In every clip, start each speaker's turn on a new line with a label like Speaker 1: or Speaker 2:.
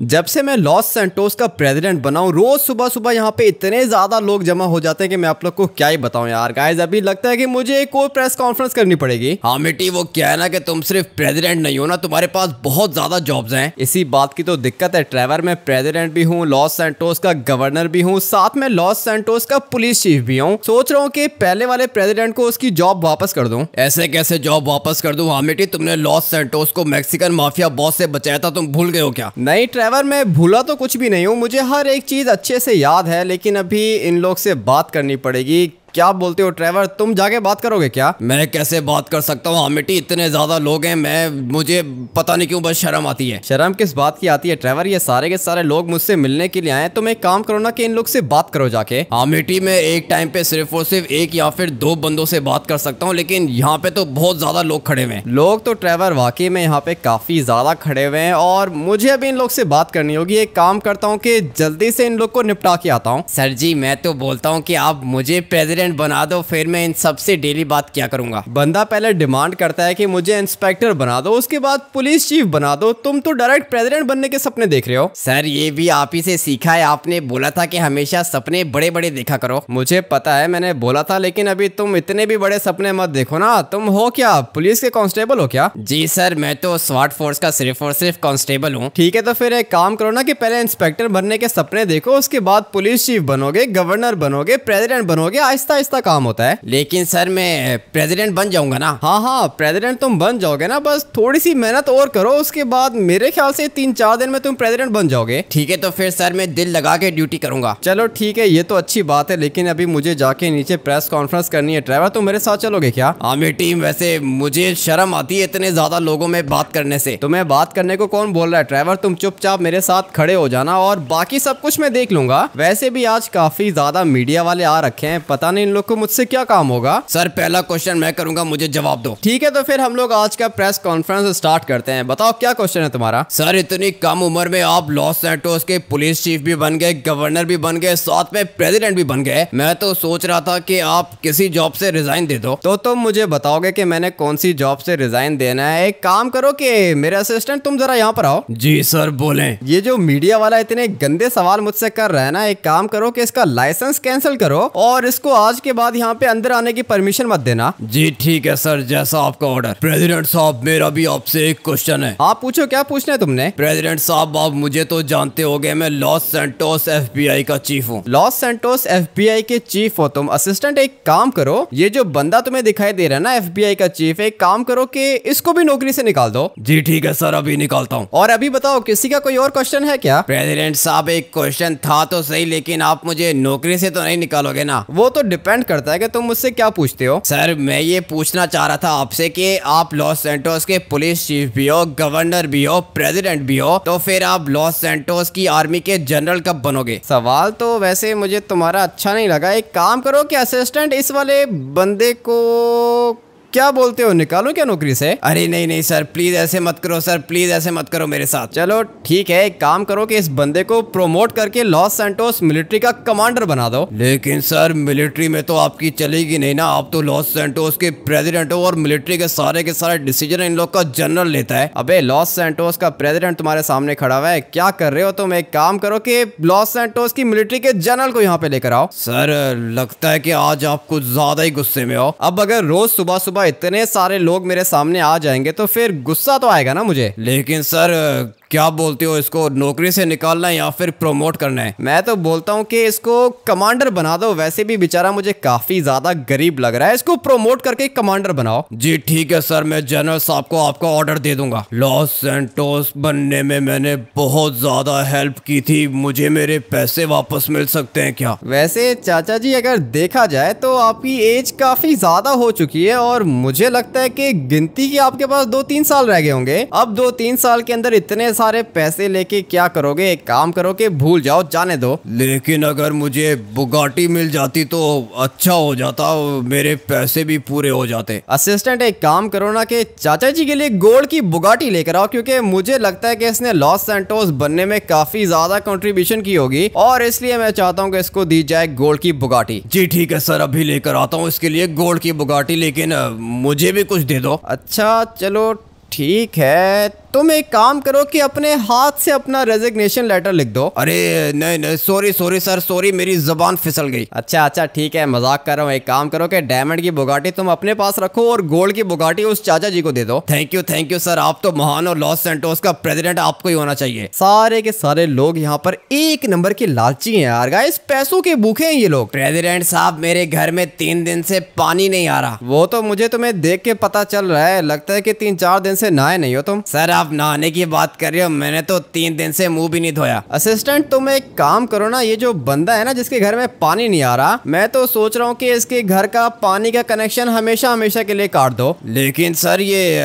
Speaker 1: जब से मैं लॉस सेंटोस का प्रेसिडेंट बना हूँ रोज सुबह सुबह यहाँ पे इतने ज़्यादा लोग जमा हो जाते हैं कि मैं आप लोग को क्या ही बताऊँ यार। गाइस अभी लगता है कि मुझे एक और प्रेस कॉन्फ्रेंस करनी पड़ेगी।
Speaker 2: हाँ मिट्टी वो क्या है ना कि तुम सिर्फ़ प्रेसिडेंट नहीं हो ना तुम्हारे पास बहुत ज़्यादा जॉब्स हैं।
Speaker 1: इसी बात की तो दिक्कत है ट्रेवर मैं प्रेसिडेंट भी हूँ लॉस सेंटोस का गवर्नर भी हूँ साथ में लॉस सेंटोस का पुलिस चीफ भी हूँ। सोच रहा हूँ कि पहले वाले प्रेसिडेंट को उसकी जॉब वापस कर दूँ।
Speaker 2: ऐसे कैसे जॉब वापस कर दूँ? हाँ मिट्टी तुमने लॉस सेंटोस को मैक्सिकन माफिया बॉस से बचाया था तुम भूल गए हो क्या?
Speaker 1: नहीं ट्रेवर मैं भूला तो कुछ भी नहीं हूँ। मुझे हर एक चीज़ अच्छे से याद है, लेकिन अभी इन लोग से बात करनी पड़ेगी क्या बोलते हो ट्रेवर तुम जाके बात करोगे क्या?
Speaker 2: मैं कैसे बात कर सकता हूँ? मिट्टी इतने ज़्यादा लोग हैं मैं मुझे पता नहीं क्यों बस शर्म आती है।
Speaker 1: शर्म किस बात की आती है ट्रेवर ये सारे के सारे लोग मुझसे मिलने के लिए आए तो मैं काम करो ना कि इन लोग से बात करो जाके।
Speaker 2: मिट्टी में एक टाइम पे सिर्फ़ और सिर्फ़ एक या फिर दो बंदों से बात कर सकता हूँ लेकिन यहाँ पे तो बहुत ज़्यादा लोग खड़े हुए हैं।
Speaker 1: लोग तो ट्रेवर वाकई में यहाँ पे काफ़ी ज़्यादा खड़े हुए हैं और मुझे अभी इन लोग से बात करनी होगी। एक काम करता हूँ की जल्दी से इन लोग को निपटा के आता हूँ।
Speaker 2: सर जी मैं तो बोलता हूँ की आप मुझे प्रेसिडेंट बना दो, फिर मैं इन सबसे डेली बात क्या करूँगा?
Speaker 1: बंदा पहले डिमांड करता है कि मुझे इंस्पेक्टर बना दो, उसके बाद पुलिस चीफ बना दो। तुम तो डायरेक्ट प्रेसिडेंट बनने के सपने देख रहे हो।
Speaker 2: सर, ये भी आप ही से सीखा है। आपने बोला था कि हमेशा सपने बड़े बड़े देखा करो।
Speaker 1: मुझे पता है, मैंने बोला था, लेकिन अभी तुम इतने भी बड़े सपने मत देखो ना। तुम हो क्या? पुलिस के कांस्टेबल हो क्या?
Speaker 2: जी, सर, मैं तो स्वाट फोर्स का सिर्फ़ और सिर्फ़ कांस्टेबल हूँ।
Speaker 1: ठीक है तो फिर एक काम करो ना कि पहले इंस्पेक्टर बनने के सपने देखो, उसके बाद पुलिस चीफ बनोगे गवर्नर बनोगे प्रेसिडेंट बनोगे आहिस्ता आहिस्ता आहिस्ता काम होता है।
Speaker 2: लेकिन सर मैं प्रेसिडेंट बन जाऊँगा ना।
Speaker 1: हाँ हाँ प्रेसिडेंट तुम बन जाओगे ना बस थोड़ी सी मेहनत और करो उसके बाद मेरे ख्याल से तीन चार दिन में तुम प्रेसिडेंट बन जाओगे।
Speaker 2: ठीक है तो फिर सर मैं दिल लगा के ड्यूटी करूँगा।
Speaker 1: चलो ठीक है ये तो अच्छी बात है लेकिन अभी मुझे जाके नीचे प्रेस कॉन्फ्रेंस करनी है। ड्राइवर तुम मेरे साथ चलोगे क्या?
Speaker 2: हाँ मेरी टीम वैसे मुझे शर्म आती है इतने ज़्यादा लोगों में बात करने से।
Speaker 1: तुम्हें बात करने को कौन बोल रहा है? ड्राइवर तुम चुपचाप मेरे साथ खड़े हो जाना और बाकी सब कुछ मैं देख लूँगा। वैसे भी आज काफ़ी ज़्यादा मीडिया वाले आ रखे हैं पता नहीं इन लोग को मुझसे क्या काम होगा?
Speaker 2: सर पहला क्वेश्चन मैं करूँगा मुझे जवाब दो।
Speaker 1: ठीक है तो फिर हम लोग आज का प्रेस कॉन्फ्रेंस स्टार्ट करते हैं। बताओ क्या क्वेश्चन है तुम्हारा?
Speaker 2: सर इतनी कम उम्र में आप लॉस सेंटोस के पुलिस चीफ भी बन गए गवर्नर भी बन गए साथ में प्रेसिडेंट भी बन गए। मैं तो सोच रहा था कि आप किसी जॉब से रिजाइन दे दो।
Speaker 1: तो तुम मुझे बताओगे कि मैंने कौन सी जॉब से रिजाइन देना है? एक काम करो कि मेरे असिस्टेंट तुम जरा यहाँ पर आओ।
Speaker 2: जी सर बोले।
Speaker 1: ये जो मीडिया वाला इतने गंदे सवाल मुझसे कर रहा है ना एक काम करो कि इसका लाइसेंस कैंसिल करो और इसको आज के बाद यहाँ पे अंदर आने की परमिशन मत देना।
Speaker 2: जी ठीक है सर जैसा आपका ऑर्डर प्रेसिडेंट साहब मेरा भी आपसे एक क्वेश्चन है।
Speaker 1: आप पूछो क्या पूछना है तुमने?
Speaker 2: प्रेसिडेंट साहब आप मुझे तो जानते हो गए मैं लॉस सेंटोस एफबीआई का चीफ हूँ।
Speaker 1: लॉस सेंटोस एफबीआई के चीफ हो तुम। असिस्टेंट एक काम करो ये जो बंदा तुम्हें दिखाई दे रहा है ना एफबीआई का चीफ एक काम करो कि इसको भी नौकरी से निकाल दो।
Speaker 2: जी ठीक है सर अभी निकालता हूँ।
Speaker 1: और अभी बताओ किसी का कोई और क्वेश्चन है क्या?
Speaker 2: प्रेसिडेंट साहब एक क्वेश्चन था तो सही लेकिन आप मुझे नौकरी से तो नहीं निकालोगे ना।
Speaker 1: वो तो डिपेंड करता है कि तुम मुझसे क्या पूछते हो।
Speaker 2: सर मैं ये पूछना चाह रहा था आपसे कि आप लॉस सेंटोस के पुलिस चीफ भी हो गवर्नर भी हो प्रेसिडेंट भी हो तो फिर आप लॉस सेंटोस की आर्मी के जनरल कब बनोगे?
Speaker 1: सवाल तो वैसे मुझे तुम्हारा अच्छा नहीं लगा। एक काम करो कि असिस्टेंट इस वाले बंदे को क्या बोलते हो? निकालो क्या नौकरी से?
Speaker 2: अरे नहीं नहीं सर प्लीज़ ऐसे मत करो सर प्लीज़ ऐसे मत करो मेरे साथ।
Speaker 1: चलो, ठीक है, एक काम करो कि इस बंदे को प्रोमोट करके लॉस सेंटोस मिलिट्री का कमांडर बना दो।
Speaker 2: लेकिन सर मिलिट्री में तो आपकी चलेगी नहीं ना। आप तो लॉस सेंटोस के प्रेसिडेंट हो और मिलिट्री के सारे के सारे डिसीज़न इन लोग का जनरल लेता है।
Speaker 1: अबे लॉस सेंटोस का प्रेसिडेंट तुम्हारे सामने खड़ा हुआ है। क्या कर रहे हो तुम? एक काम करो कि लॉस सेंटोस की मिलिट्री के जनरल को यहाँ पे लेकर आओ।
Speaker 2: सर लगता है की आज आप कुछ ज़्यादा ही गुस्से में हो।
Speaker 1: अब अगर रोज सुबह सुबह इतने सारे लोग मेरे सामने आ जाएँगे तो फिर गुस्सा तो आएगा ना मुझे?
Speaker 2: लेकिन सर क्या बोलते हो इसको? नौकरी से निकालना है या फिर प्रमोट करना है?
Speaker 1: मैं तो बोलता हूँ कि इसको कमांडर बना दो। वैसे भी बेचारा मुझे काफ़ी ज़्यादा गरीब लग रहा है। इसको प्रोमोट करके कमांडर बनाओ।
Speaker 2: जी ठीक है सर मैं जनरल साहब को आपका ऑर्डर दे दूँगा। लॉस सेंटोस बनने में मैंने बहुत ज़्यादा हेल्प की थी। मुझे मेरे पैसे वापस मिल सकते हैं क्या?
Speaker 1: वैसे चाचा जी अगर देखा जाए तो आपकी एज काफ़ी ज़्यादा हो चुकी है और मुझे लगता है कि गिनती की आपके पास दो तीन साल रह गए होंगे। अब दो तीन साल के अंदर इतने सारे पैसे लेके क्या करोगे? एक काम करो कि भूल जाओ जाने दो।
Speaker 2: लेकिन अगर मुझे बुगाटी मिल जाती तो अच्छा हो जाता मेरे पैसे भी पूरे हो जाते।
Speaker 1: असिस्टेंट एक काम करो ना कि चाचा जी के लिए गोल्ड की बुगाटी लेकर आओ क्योंकि मुझे लगता है कि इसने लॉस सेंटोस बनने में काफ़ी ज़्यादा कंट्रीब्यूशन की होगी और इसलिए मैं चाहता हूँ कि इसको दी जाए गोल्ड की बुगाटी।
Speaker 2: जी ठीक है सर अभी लेकर आता हूँ इसके लिए गोल्ड की बुगाटी लेकिन मुझे भी कुछ दे दो।
Speaker 1: अच्छा चलो ठीक है। तुम एक काम करो कि अपने हाथ से अपना रेजिग्नेशन लेटर लिख दो।
Speaker 2: अरे नहीं नहीं सॉरी सॉरी सर सॉरी मेरी जबान फिसल गई।
Speaker 1: अच्छा अच्छा ठीक है मज़ाक कर रहा हूँ। एक काम करो कि डायमंड की बुगाटी तुम अपने पास रखो और गोल्ड की बुगाटी उस चाचा जी को दे दो।
Speaker 2: Thank you thank you sir आप तो महान और लॉस सेंटोस का प्रेसिडेंट आपको ही होना चाहिए।
Speaker 1: सारे के सारे लोग यहाँ पर एक नंबर के लालची है यार। गाइस पैसों के भूखे हैं ये लोग।
Speaker 2: प्रेसिडेंट साहब मेरे घर में तीन दिन से पानी नहीं आ रहा।
Speaker 1: वो तो मुझे तुम्हें देख के पता चल रहा है। लगता है की तीन चार दिन से नहाए नहीं हो तुम।
Speaker 2: सर आप नहाने की बात कर रहे हो, मैंने तो तीन दिन से मुँह भी नहीं धोया।
Speaker 1: असिस्टेंट तुम एक काम करो ना, ये जो बंदा है ना, जिसके घर में पानी नहीं आ रहा, मैं तो सोच रहा हूँ कि इसके घर का पानी का कनेक्शन हमेशा हमेशा के लिए काट दो।
Speaker 2: लेकिन सर, ये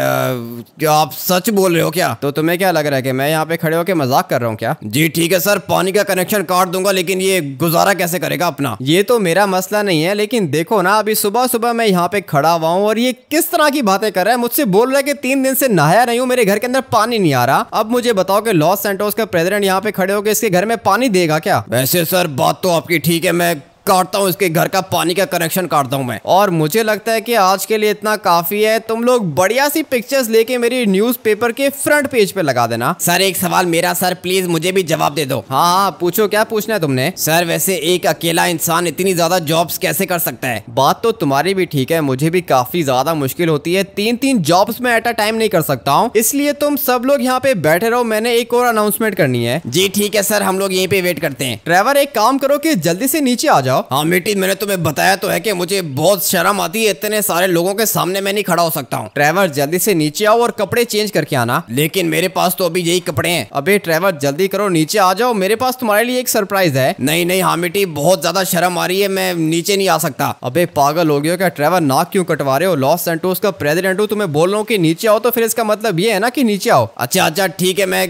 Speaker 2: क्या आप सच बोल रहे हो क्या?
Speaker 1: तो तुम्हें क्या लग रहा है कि मैं यहाँ पे खड़े होकर मज़ाक कर रहा हूँ क्या?
Speaker 2: जी ठीक है सर, पानी का कनेक्शन काट दूँगा, लेकिन ये गुजारा कैसे करेगा अपना?
Speaker 1: ये तो मेरा मसला नहीं है, लेकिन देखो ना, अभी सुबह सुबह मैं यहाँ पे खड़ा हुआ हूँ, और ये किस तरह की बातें कर रहा है? मुझसे बोल रहा है कि तीन दिन से नहाया नहीं हूँ, मेरे घर के अंदर पानी नहीं आ रहा। अब मुझे बताओ कि लॉस सेंटोस का प्रेसिडेंट यहाँ पे खड़े होकर इसके घर में पानी देगा क्या?
Speaker 2: वैसे सर, बात तो आपकी ठीक है, मैं काटता हूँ, इसके घर का पानी का कनेक्शन काटता हूँ मैं।
Speaker 1: और मुझे लगता है कि आज के लिए इतना काफ़ी है, तुम लोग बढ़िया सी पिक्चर्स लेके मेरी न्यूज़पेपर के फ्रंट पेज पे लगा देना।
Speaker 2: सर, एक सवाल मेरा, सर प्लीज़ मुझे भी जवाब दे दो।
Speaker 1: हाँ हाँ पूछो, क्या पूछना है तुमने?
Speaker 2: सर, वैसे एक अकेला इंसान इतनी ज़्यादा जॉब्स कैसे कर सकता है?
Speaker 1: बात तो तुम्हारी भी ठीक है, मुझे भी काफ़ी ज़्यादा मुश्किल होती है। तीन तीन जॉब्स में एट अ टाइम नहीं कर सकता हूँ, इसलिए तुम सब लोग यहाँ पे बैठे रहो, मैंने एक और अनाउंसमेंट करनी है।
Speaker 2: जी, ठीक है, सर, हम लोग यहीं पे वेट करते हैं।
Speaker 1: ड्राइवर, एक काम करो कि जल्दी से नीचे आ जाओ।
Speaker 2: हाँ बेटी मैंने तुम्हें बताया तो है कि मुझे बहुत शर्म आती है, इतने सारे लोगों के सामने मैं नहीं खड़ा हो सकता हूँ।
Speaker 1: ड्राइवर, जल्दी से नीचे आओ और कपड़े चेंज करके आना।
Speaker 2: लेकिन मेरे पास तो अभी यही कपड़े हैं।
Speaker 1: अबे, ड्राइवर, जल्दी करो, नीचे आ जाओ। मेरे पास तुम्हारे लिए एक सरप्राइज़ है।
Speaker 2: नहीं नहीं हाँ बेटी बहुत ज़्यादा शर्म आ रही है, मैं नीचे नहीं आ सकता।
Speaker 1: अबे, पागल हो गया क्या? ड्राइवर, नाक क्यों कटवा रहे हो? लॉस सेंटोस का प्रेसिडेंट हूँ, तुम्हें बोल रहा हूँ की नीचे आओ तो फिर इसका मतलब ये है ना की नीचे आओ।
Speaker 2: अच्छा अच्छा ठीक है, मैं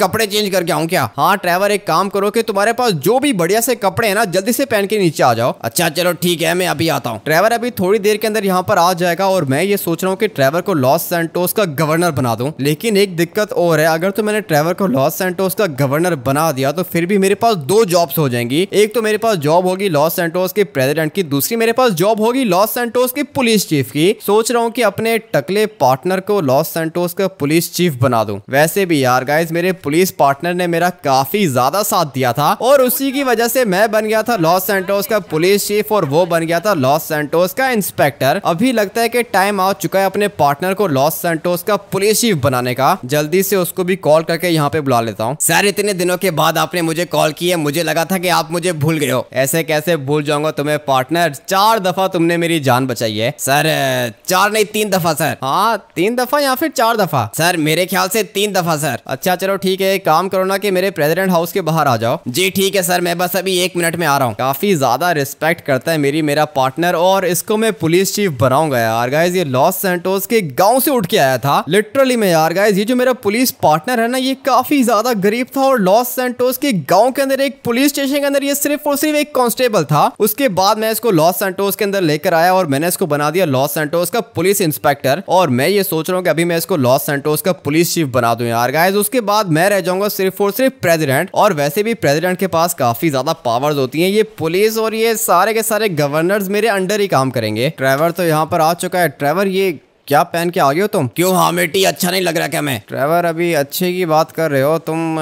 Speaker 2: कपड़े चेंज करके आऊँ क्या?
Speaker 1: हाँ ड्राइवर, एक काम करो कि तुम्हारे पास जो भी बढ़िया से कपड़े हैं ना, जल्दी से पहन के नीचे आ जाओ।
Speaker 2: अच्छा चलो ठीक है मैं अभी आता हूँ।
Speaker 1: ड्राइवर अभी थोड़ी देर के अंदर यहाँ पर आ जाएगा और मैं ये सोच रहा हूँ कि ड्राइवर को लॉस सेंटोस का गवर्नर बना दूँ। लेकिन एक दिक्कत और है अगर तो मैंने ड्राइवर को लॉस सेंटोस का गवर्नर बना दिया तो फिर भी मेरे पास दो जॉब्स हो जाएँगी। एक तो मेरे पास जॉब होगी लॉस सेंटोस के प्रेसिडेंट की दूसरी मेरे पास जॉब होगी लॉस सेंटोस के पुलिस चीफ की। सोच रहा हूँ की अपने टकले पार्टनर को लॉस सेंटोस का पुलिस चीफ बना दूँ। वैसे भी यार गाइज़ मेरे पुलिस पार्टनर ने मेरा काफ़ी ज़्यादा साथ दिया था और उसी की वजह से मैं बन गया था लॉस सेंटोस का पुलिस चीफ और वो बन गया था लॉस सेंटोस का इंस्पेक्टर अभी लगता है कि टाइम आ चुका है अपने पार्टनर को लॉस सेंटोस का पुलिस चीफ बनाने का। जल्दी से उसको भी कॉल करके यहाँ पे बुला लेता हूँ।
Speaker 2: सर इतने दिनों के बाद आपने मुझे कॉल किया मुझे लगा था कि आप मुझे भूल गए हो।
Speaker 1: ऐसे कैसे भूल जाऊँगा तुम्हें पार्टनर चार दफ़ा तुमने मेरी जान बचाई है।
Speaker 2: सर चार नहीं, तीन दफ़ा सर
Speaker 1: हाँ तीन दफ़ा या फिर चार दफ़ा?
Speaker 2: सर मेरे ख्याल से तीन दफ़ा सर
Speaker 1: अच्छा चलो ठीक है काम करो ना कि मेरे प्रेसिडेंट हाउस के बाहर आ जाओ।
Speaker 2: जी, ठीक है सर मैं बस अभी एक मिनट में आ रहा हूँ।
Speaker 1: काफ़ी ज़्यादा रिस्पेक्ट करता है मेरी, मेरा पार्टनर और इसको मैं पुलिस चीफ बनाऊँगा यार। गाइज़ ये लॉस सेंटोस के गाँव से उठ के आया था। लिटरली मैं यार गाइज़ ये जो मेरा पुलिस पार्टनर है ना, ये काफ़ी ज़्यादा गरीब था और लॉस सेंटोस के गाँव के अंदर, एक पुलिस स्टेशन के अंदर ये सिर्फ़ और सिर्फ़ एक कांस्टेबल था। उसके बाद मैं इसको लॉस सेंटोस के अंदर लेकर आया और मैंने इसको बना दिया लॉस सेंटोस का पुलिस इंस्पेक्टर और मैं ये सोच रहा हूँ कि अभी मैं इसको लॉस सेंटोस का पुलिस चीफ बना दूँ यार। गाइज़ उसके बाद मैं रह जाऊँगा सिर्फ़ और सिर्फ़ प्रेसिडेंट और वैसे भी प्रेसिडेंट के पास काफ़ी ज़्यादा पावर्स होती हैं। ये पुलिस और ये सारे के सारे गवर्नर्स मेरे अंडर ही काम करेंगे। ट्रेवर तो यहाँ पर आ चुका है। ट्रेवर ये क्या पहन के आ गए हो तुम?
Speaker 2: क्यों? हाँ बेटी अच्छा नहीं लग रहा क्या मैं?
Speaker 1: ड्राइवर अभी अच्छे की बात कर रहे हो। तुम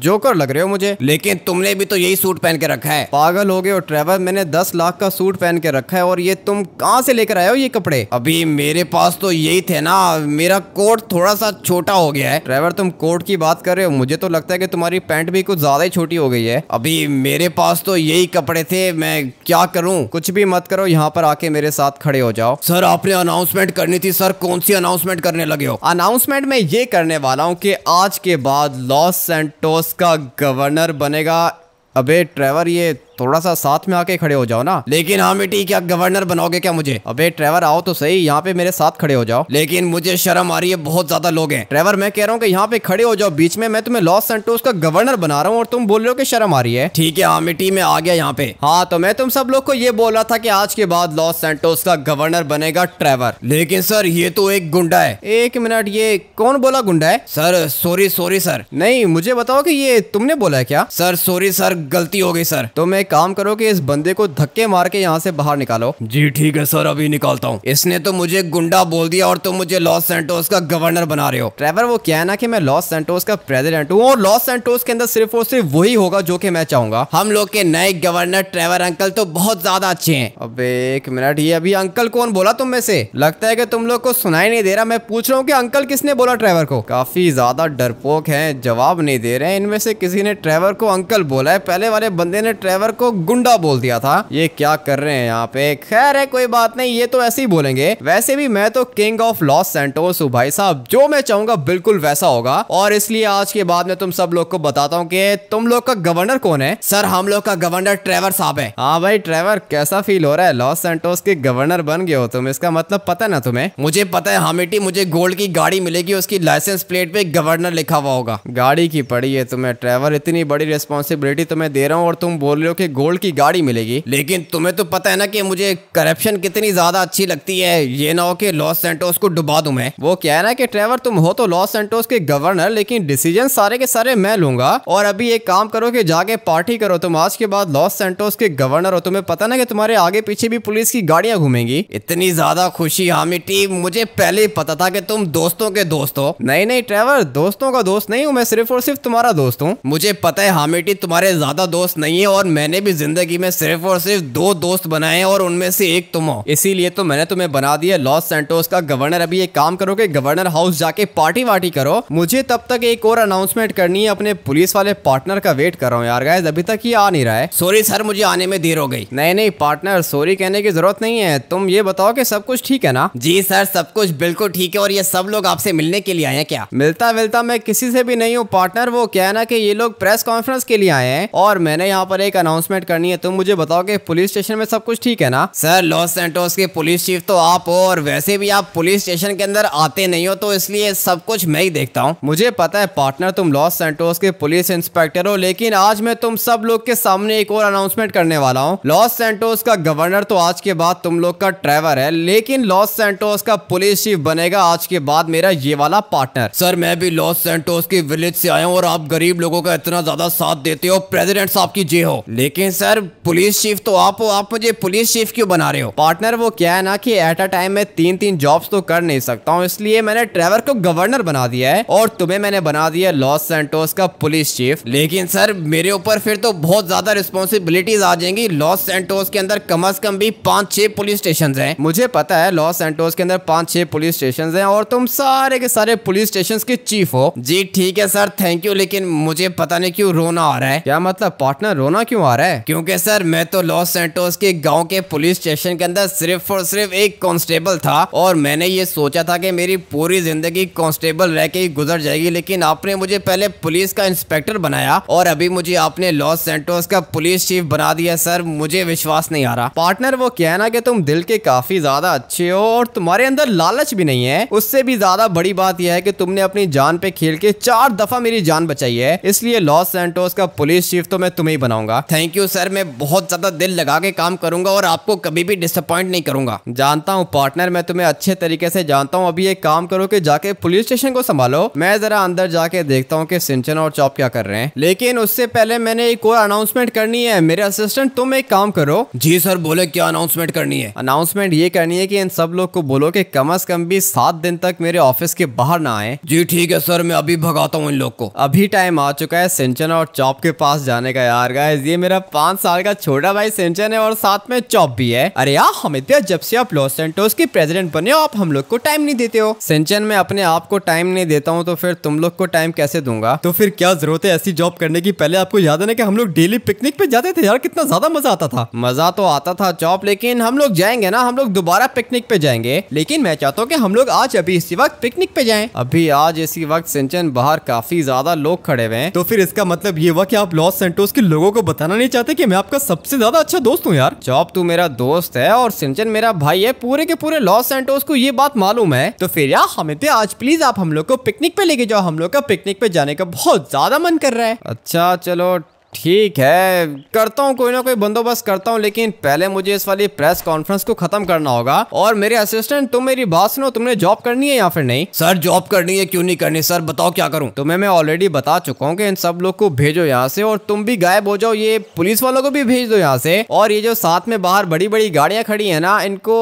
Speaker 1: जोकर लग रहे हो मुझे।
Speaker 2: लेकिन तुमने भी तो यही सूट पहन के रखा है।
Speaker 1: पागल हो गए हो ड्राइवर मैंने दस लाख का सूट पहन के रखा है और ये तुम कहाँ से लेकर आए हो ये कपड़े?
Speaker 2: अभी मेरे पास तो यही थे ना। मेरा कोट थोड़ा सा छोटा हो गया है।
Speaker 1: ड्राइवर तुम कोट की बात कर रहे हो। मुझे तो लगता है की तुम्हारी पैंट भी कुछ ज़्यादा ही छोटी हो गई है।
Speaker 2: अभी मेरे पास तो यही कपड़े थे। मैं क्या करूँ?
Speaker 1: कुछ भी मत करो। यहाँ पर आके मेरे साथ खड़े हो जाओ।
Speaker 2: सर आपने अनाउंसमेंट करनी थी सर, कौन सी अनाउंसमेंट करने लगे हो?
Speaker 1: अनाउंसमेंट में ये करने वाला हूँ कि आज के बाद लॉस सेंटोस का गवर्नर बनेगा। अबे ट्रेवर ये थोड़ा सा साथ में आके खड़े हो जाओ ना।
Speaker 2: लेकिन हाँ बेटी क्या गवर्नर बनाओगे क्या मुझे?
Speaker 1: अबे ट्रेवर आओ तो सही, यहाँ पे मेरे साथ खड़े हो जाओ।
Speaker 2: लेकिन मुझे शर्म आ रही है, बहुत ज़्यादा लोग हैं।
Speaker 1: ट्रेवर मैं कह रहा हूँ कि यहाँ पे खड़े हो जाओ, बीच में मैं तुम्हें लॉस सेंटोस का गवर्नर बना रहा हूँ और तुम बोल रहे हो कि शर्म आ रही है।
Speaker 2: ठीक है हाँ मिट्टी में आ गया यहाँ पे।
Speaker 1: हाँ तो मैं तुम सब लोग को ये बोल रहा था की आज के बाद लॉस सेंटोस का गवर्नर बनेगा ट्रेवर
Speaker 2: लेकिन सर, ये तो एक गुंडा है।
Speaker 1: एक मिनट, ये कौन बोला गुंडा है?
Speaker 2: सर सॉरी सॉरी सर
Speaker 1: नहीं, मुझे बताओ कि ये तुमने बोला है क्या?
Speaker 2: सर सॉरी सर गलती हो गई सर
Speaker 1: तो मैं एक काम करो कि इस बंदे को धक्के मार के यहाँ से बाहर निकालो।
Speaker 2: जी ठीक है सर अभी निकालता हूँ। इसने तो मुझे गुंडा बोल दिया और तुम तो मुझे लॉस सेंटोस का गवर्नर बना रहे हो।
Speaker 1: ट्रेवर वो क्या है ना कि मैं लॉस सेंटोस का प्रेसिडेंट हूँ और लॉस सेंटोस के अंदर सिर्फ़ और सिर्फ़ वही होगा जो कि मैं चाहूँगा।
Speaker 2: हम लोग के नए गवर्नर ट्रेवर अंकल तो बहुत ज़्यादा अच्छे है।
Speaker 1: अब एक मिनट ये अभी अंकल कौन बोला तुम में से? लगता है की तुम लोग को सुनाई नहीं दे रहा। मैं पूछ रहा हूँ की अंकल किसने बोला ट्रेवर को? काफ़ी ज़्यादा डरपोक है जवाब नहीं दे रहे हैं। इनमें से किसी ने ट्रेवर को अंकल बोला है। पहले वाले बंदे ने ट्रेवर को गुंडा बोल दिया था। ये क्या कर रहे हैं यहाँ पे? खैर है, कोई बात नहीं, ये तो ऐसे ही बोलेंगे। वैसे भी मैं तो किंग ऑफ़ लॉस सेंटोस हूँ भाई साहब। जो मैं चाहूँगा बिल्कुल वैसा होगा। और इसलिए आज के बाद में तुम सब लोग को बताता हूँ कि तुम लोग का गवर्नर कौन है?
Speaker 2: सर, हम लोग का गवर्नर ट्रेवर साहब है।
Speaker 1: हाँ भाई ट्रेवर कैसा फील हो रहा है? लॉस सेंटोस के गवर्नर बन गए हो तुम, इसका मतलब पता ना तुम्हें?
Speaker 2: मुझे पता है हामिटी मुझे गोल्ड की गाड़ी मिलेगी, उसकी लाइसेंस प्लेट पे गवर्नर लिखा हुआ होगा।
Speaker 1: गाड़ी की पड़ी है तुम्हें ट्रेवर इतनी बड़ी रिस्पॉन्सिबिलिटी तुम्हें दे रहा हूँ और तुम बोल रहे हो कि गोल्ड की गाड़ी मिलेगी।
Speaker 2: लेकिन तुम्हें तो पता है ना कि मुझे करप्शन कितनी ज़्यादा अच्छी लगती है। ये ना हो कि लॉस सेंटोस को डुबा दूँ मैं।
Speaker 1: वो क्या है ना कि ट्रेवर तुम हो तो लॉस सेंटोस के गवर्नर लेकिन डिसीज़न सारे के सारे मैं लूँगा। और अभी एक काम करो कि जाके पार्टी करो तुम। आज के बाद लॉस सेंटोस के गवर्नर हो, तुम्हें पता ना कि तुम्हारे आगे पीछे भी पुलिस की गाड़ियाँ घूमेंगी।
Speaker 2: इतनी ज़्यादा खुशी, हामी टीम मुझे पहले ही पता था कि तुम दोस्तों के दोस्त हो।
Speaker 1: नहीं नहीं ट्रेवर दोस्तों का दोस्त नहीं हूँ मैं, सिर्फ़ और सिर्फ़ तुम्हारा दोस्त हूँ।
Speaker 2: मुझे पता है हामिटी तुम्हारे ज़्यादा दोस्त नहीं है और मैंने भी ज़िंदगी में सिर्फ़ और सिर्फ़ दो दोस्त बनाए और उनमें से एक तुम हो।
Speaker 1: इसीलिए तो मैंने तुम्हें बना दिया लॉस सेंटोस का गवर्नर। अभी एक काम करो कि गवर्नर हाउस जाके पार्टी वार्टी करो। मुझे तब तक एक और अनाउंसमेंट करनी है अपने पुलिस वाले पार्टनर का वेट कर रहा हूँ यार गाइस अभी तक ये आ नहीं रहा है।
Speaker 2: सॉरी सर मुझे आने में देर हो गई।
Speaker 1: नहीं नहीं पार्टनर सॉरी कहने की ज़रूरत नहीं है। तुम ये बताओ कि सब कुछ ठीक है ना?
Speaker 2: जी सर सब कुछ बिल्कुल ठीक है और ये सब लोग आपसे मिलने के लिए आए हैं क्या?
Speaker 1: मिलता मिलता मैं किसी से भी नहीं हूँ पार्टनर वो क्या है ना कि ये लोग प्रेस कॉन्फ्रेंस के लिए आए हैं। और मैंने यहाँ पर एक अनाउंसमेंट करनी है तुम मुझे बताओ कि पुलिस स्टेशन में सब कुछ ठीक है ना?
Speaker 2: सर लॉस सेंटोस के पुलिस चीफ तो आप हो और वैसे भी आप पुलिस स्टेशन के अंदर आते नहीं हो तो इसलिए सब कुछ मैं ही देखता हूँ।
Speaker 1: मुझे पता है पार्टनर तुम लॉस सेंटोस के पुलिस इंस्पेक्टर हो लेकिन आज मैं तुम सब लोग के सामने एक और अनाउंसमेंट करने वाला हूँ। लॉस सेंटोस का गवर्नर तो आज के बाद तुम लोग का ड्राइवर है लेकिन लॉस सेंटोस का पुलिस चीफ बनेगा आज के बाद मेरा ये वाला पार्टनर
Speaker 2: सर मैं भी लॉस सेंटोस के विलेज से आया हूँ और आप गरीब लोगों का इतना ज़्यादा साथ देते हो प्रेसिडेंट साहब की जे हो। लेकिन सर, पुलिस चीफ तो आप हो, आप मुझे पुलिस चीफ क्यों बना रहे हो?
Speaker 1: पार्टनर वो क्या है ना कि एट अ टाइम में तीन तीन जॉब्स तो कर नहीं सकता हूँ, इसलिए मैंने ट्रेवर को गवर्नर बना दिया है और तुम्हें मैंने बना दिया लॉस सेंटोस का पुलिस चीफ।
Speaker 2: लेकिन सर, मेरे ऊपर फिर तो बहुत ज़्यादा रिस्पॉन्सिबिलिटीज आ जाएँगी। लॉस सेंटोस के अंदर कम अज कम भी पाँच छह पुलिस स्टेशन है।
Speaker 1: मुझे पता है लॉस सेंटोस के अंदर पाँच छह पुलिस स्टेशन है और तुम सारे के सारे पुलिस स्टेशन के चीफ हो।
Speaker 2: जी ठीक है सर थैंक यू लेकिन मुझे पता नहीं क्यों रोना आ रहा है।
Speaker 1: क्या मतलब पार्टनर रोना क्यों आ रहा है?
Speaker 2: क्योंकि सर, मैं तो लॉस सेंटोस के गाँव के पुलिस स्टेशन के अंदर सिर्फ़ और सिर्फ़ एक कांस्टेबल था और मैंने ये सोचा था कि मेरी पूरी ज़िंदगी कांस्टेबल रह के ही गुजर जाएगी, लेकिन आपने मुझे पहले पुलिस का इंस्पेक्टर बनाया और अभी मुझे आपने लॉस सेंटोस का पुलिस चीफ बना दिया। सर, मुझे विश्वास नहीं आ रहा।
Speaker 1: पार्टनर, वो क्या है ना कि तुम दिल के काफ़ी ज़्यादा अच्छे हो और तुम्हारे अंदर लालच भी नहीं है। उससे भी ज़्यादा बड़ी बात यह है कि तुमने अपनी जान पे खेल के चार दफ़ा मेरी जान बचाई है। इसलिए लॉस सेंटोस का पुलिस चीफ तो मैं तुम्हें ही बनाऊँगा।
Speaker 2: थैंक यू सर मैं बहुत ज़्यादा दिल लगा के काम करूँगा और आपको कभी भी डिसअपॉइंट नहीं करूँगा।
Speaker 1: जानता हूँ पार्टनर मैं तुम्हें अच्छे तरीके से जानता हूँ। अभी एक काम करो कि जाके पुलिस स्टेशन को संभालो। मैं जरा अंदर जाके देखता हूँ कि सिंचन और चौप क्या कर रहे हैं। लेकिन उससे पहले मैंने एक और अनाउंसमेंट करनी है। मेरे असिस्टेंट तुम एक काम करो।
Speaker 2: जी सर बोले क्या अनाउंसमेंट करनी है?
Speaker 1: अनाउंसमेंट ये करनी है कि इन सब लोग को बोलो कि कम अज कम भी सात दिन तक मेरे ऑफ़िस के बाहर ना आए।
Speaker 2: जी ठीक है सर मैं अभी भगाता हूँ इन लोग को।
Speaker 1: अभी टाइम आ चुका है सिंचन और चौप के पास जाने का यार। गाइस ये मेरा पाँच साल का छोटा भाई सिंचन है और साथ में चौप भी है। अरे यार हमित जब से आप लॉस सेंटोस के प्रेसिडेंट बने हो, आप हम लोग को टाइम नहीं देते हो। सिंचन, में अपने आप को टाइम नहीं देता हूँ तो फिर तुम लोग को टाइम कैसे दूँगा? तो फिर क्या ज़रूरत है ऐसी जॉब करने की? पहले आपको याद है ना कि हम लोग डेली पिकनिक पे जाते थे यार, कितना ज़्यादा मज़ा आता था। मज़ा तो आता था चौप, लेकिन हम लोग जाएँगे ना, हम लोग दोबारा पिकनिक पे जाएँगे। लेकिन मैं चाहता हूँ कि हम लोग आज अभी इसी वक्त पिकनिक पे जाएँ। अभी आज इसी वक्त सिंचन बाहर काफ़ी ज़्यादा लोग खड़े हुए हैं। तो फिर इसका मतलब ये हुआ कि आप लॉस सेंटोस के लोगों को बताना नहीं चाहते कि मैं आपका सबसे ज़्यादा अच्छा दोस्त हूँ यार। जॉब तू मेरा दोस्त है और सिंचन मेरा भाई है पूरे के पूरे लॉस सेंटोस को ये बात मालूम है। तो फिर यार हमें आज प्लीज़ आप हम लोग को पिकनिक पे लेके जाओ हम लोग का पिकनिक पे जाने का बहुत ज़्यादा मन कर रहा है। अच्छा चलो ठीक है करता हूँ कोई ना कोई बंदोबस्त करता हूँ लेकिन पहले मुझे इस वाली प्रेस कॉन्फ्रेंस को खत्म करना होगा। और मेरे असिस्टेंट तुम मेरी बात सुनो तुमने जॉब करनी है या फिर नहीं?
Speaker 2: सर जॉब करनी है क्यों नहीं करनी? सर बताओ क्या करूँ?
Speaker 1: तुम्हें मैं ऑलरेडी बता चुका हूँ कि इन सब लोग को भेजो यहाँ से और तुम भी गायब हो जाओ ये पुलिस वालों को भी भेज दो यहाँ से। और ये जो साथ में बाहर बड़ी बड़ी गाड़ियाँ खड़ी है ना इनको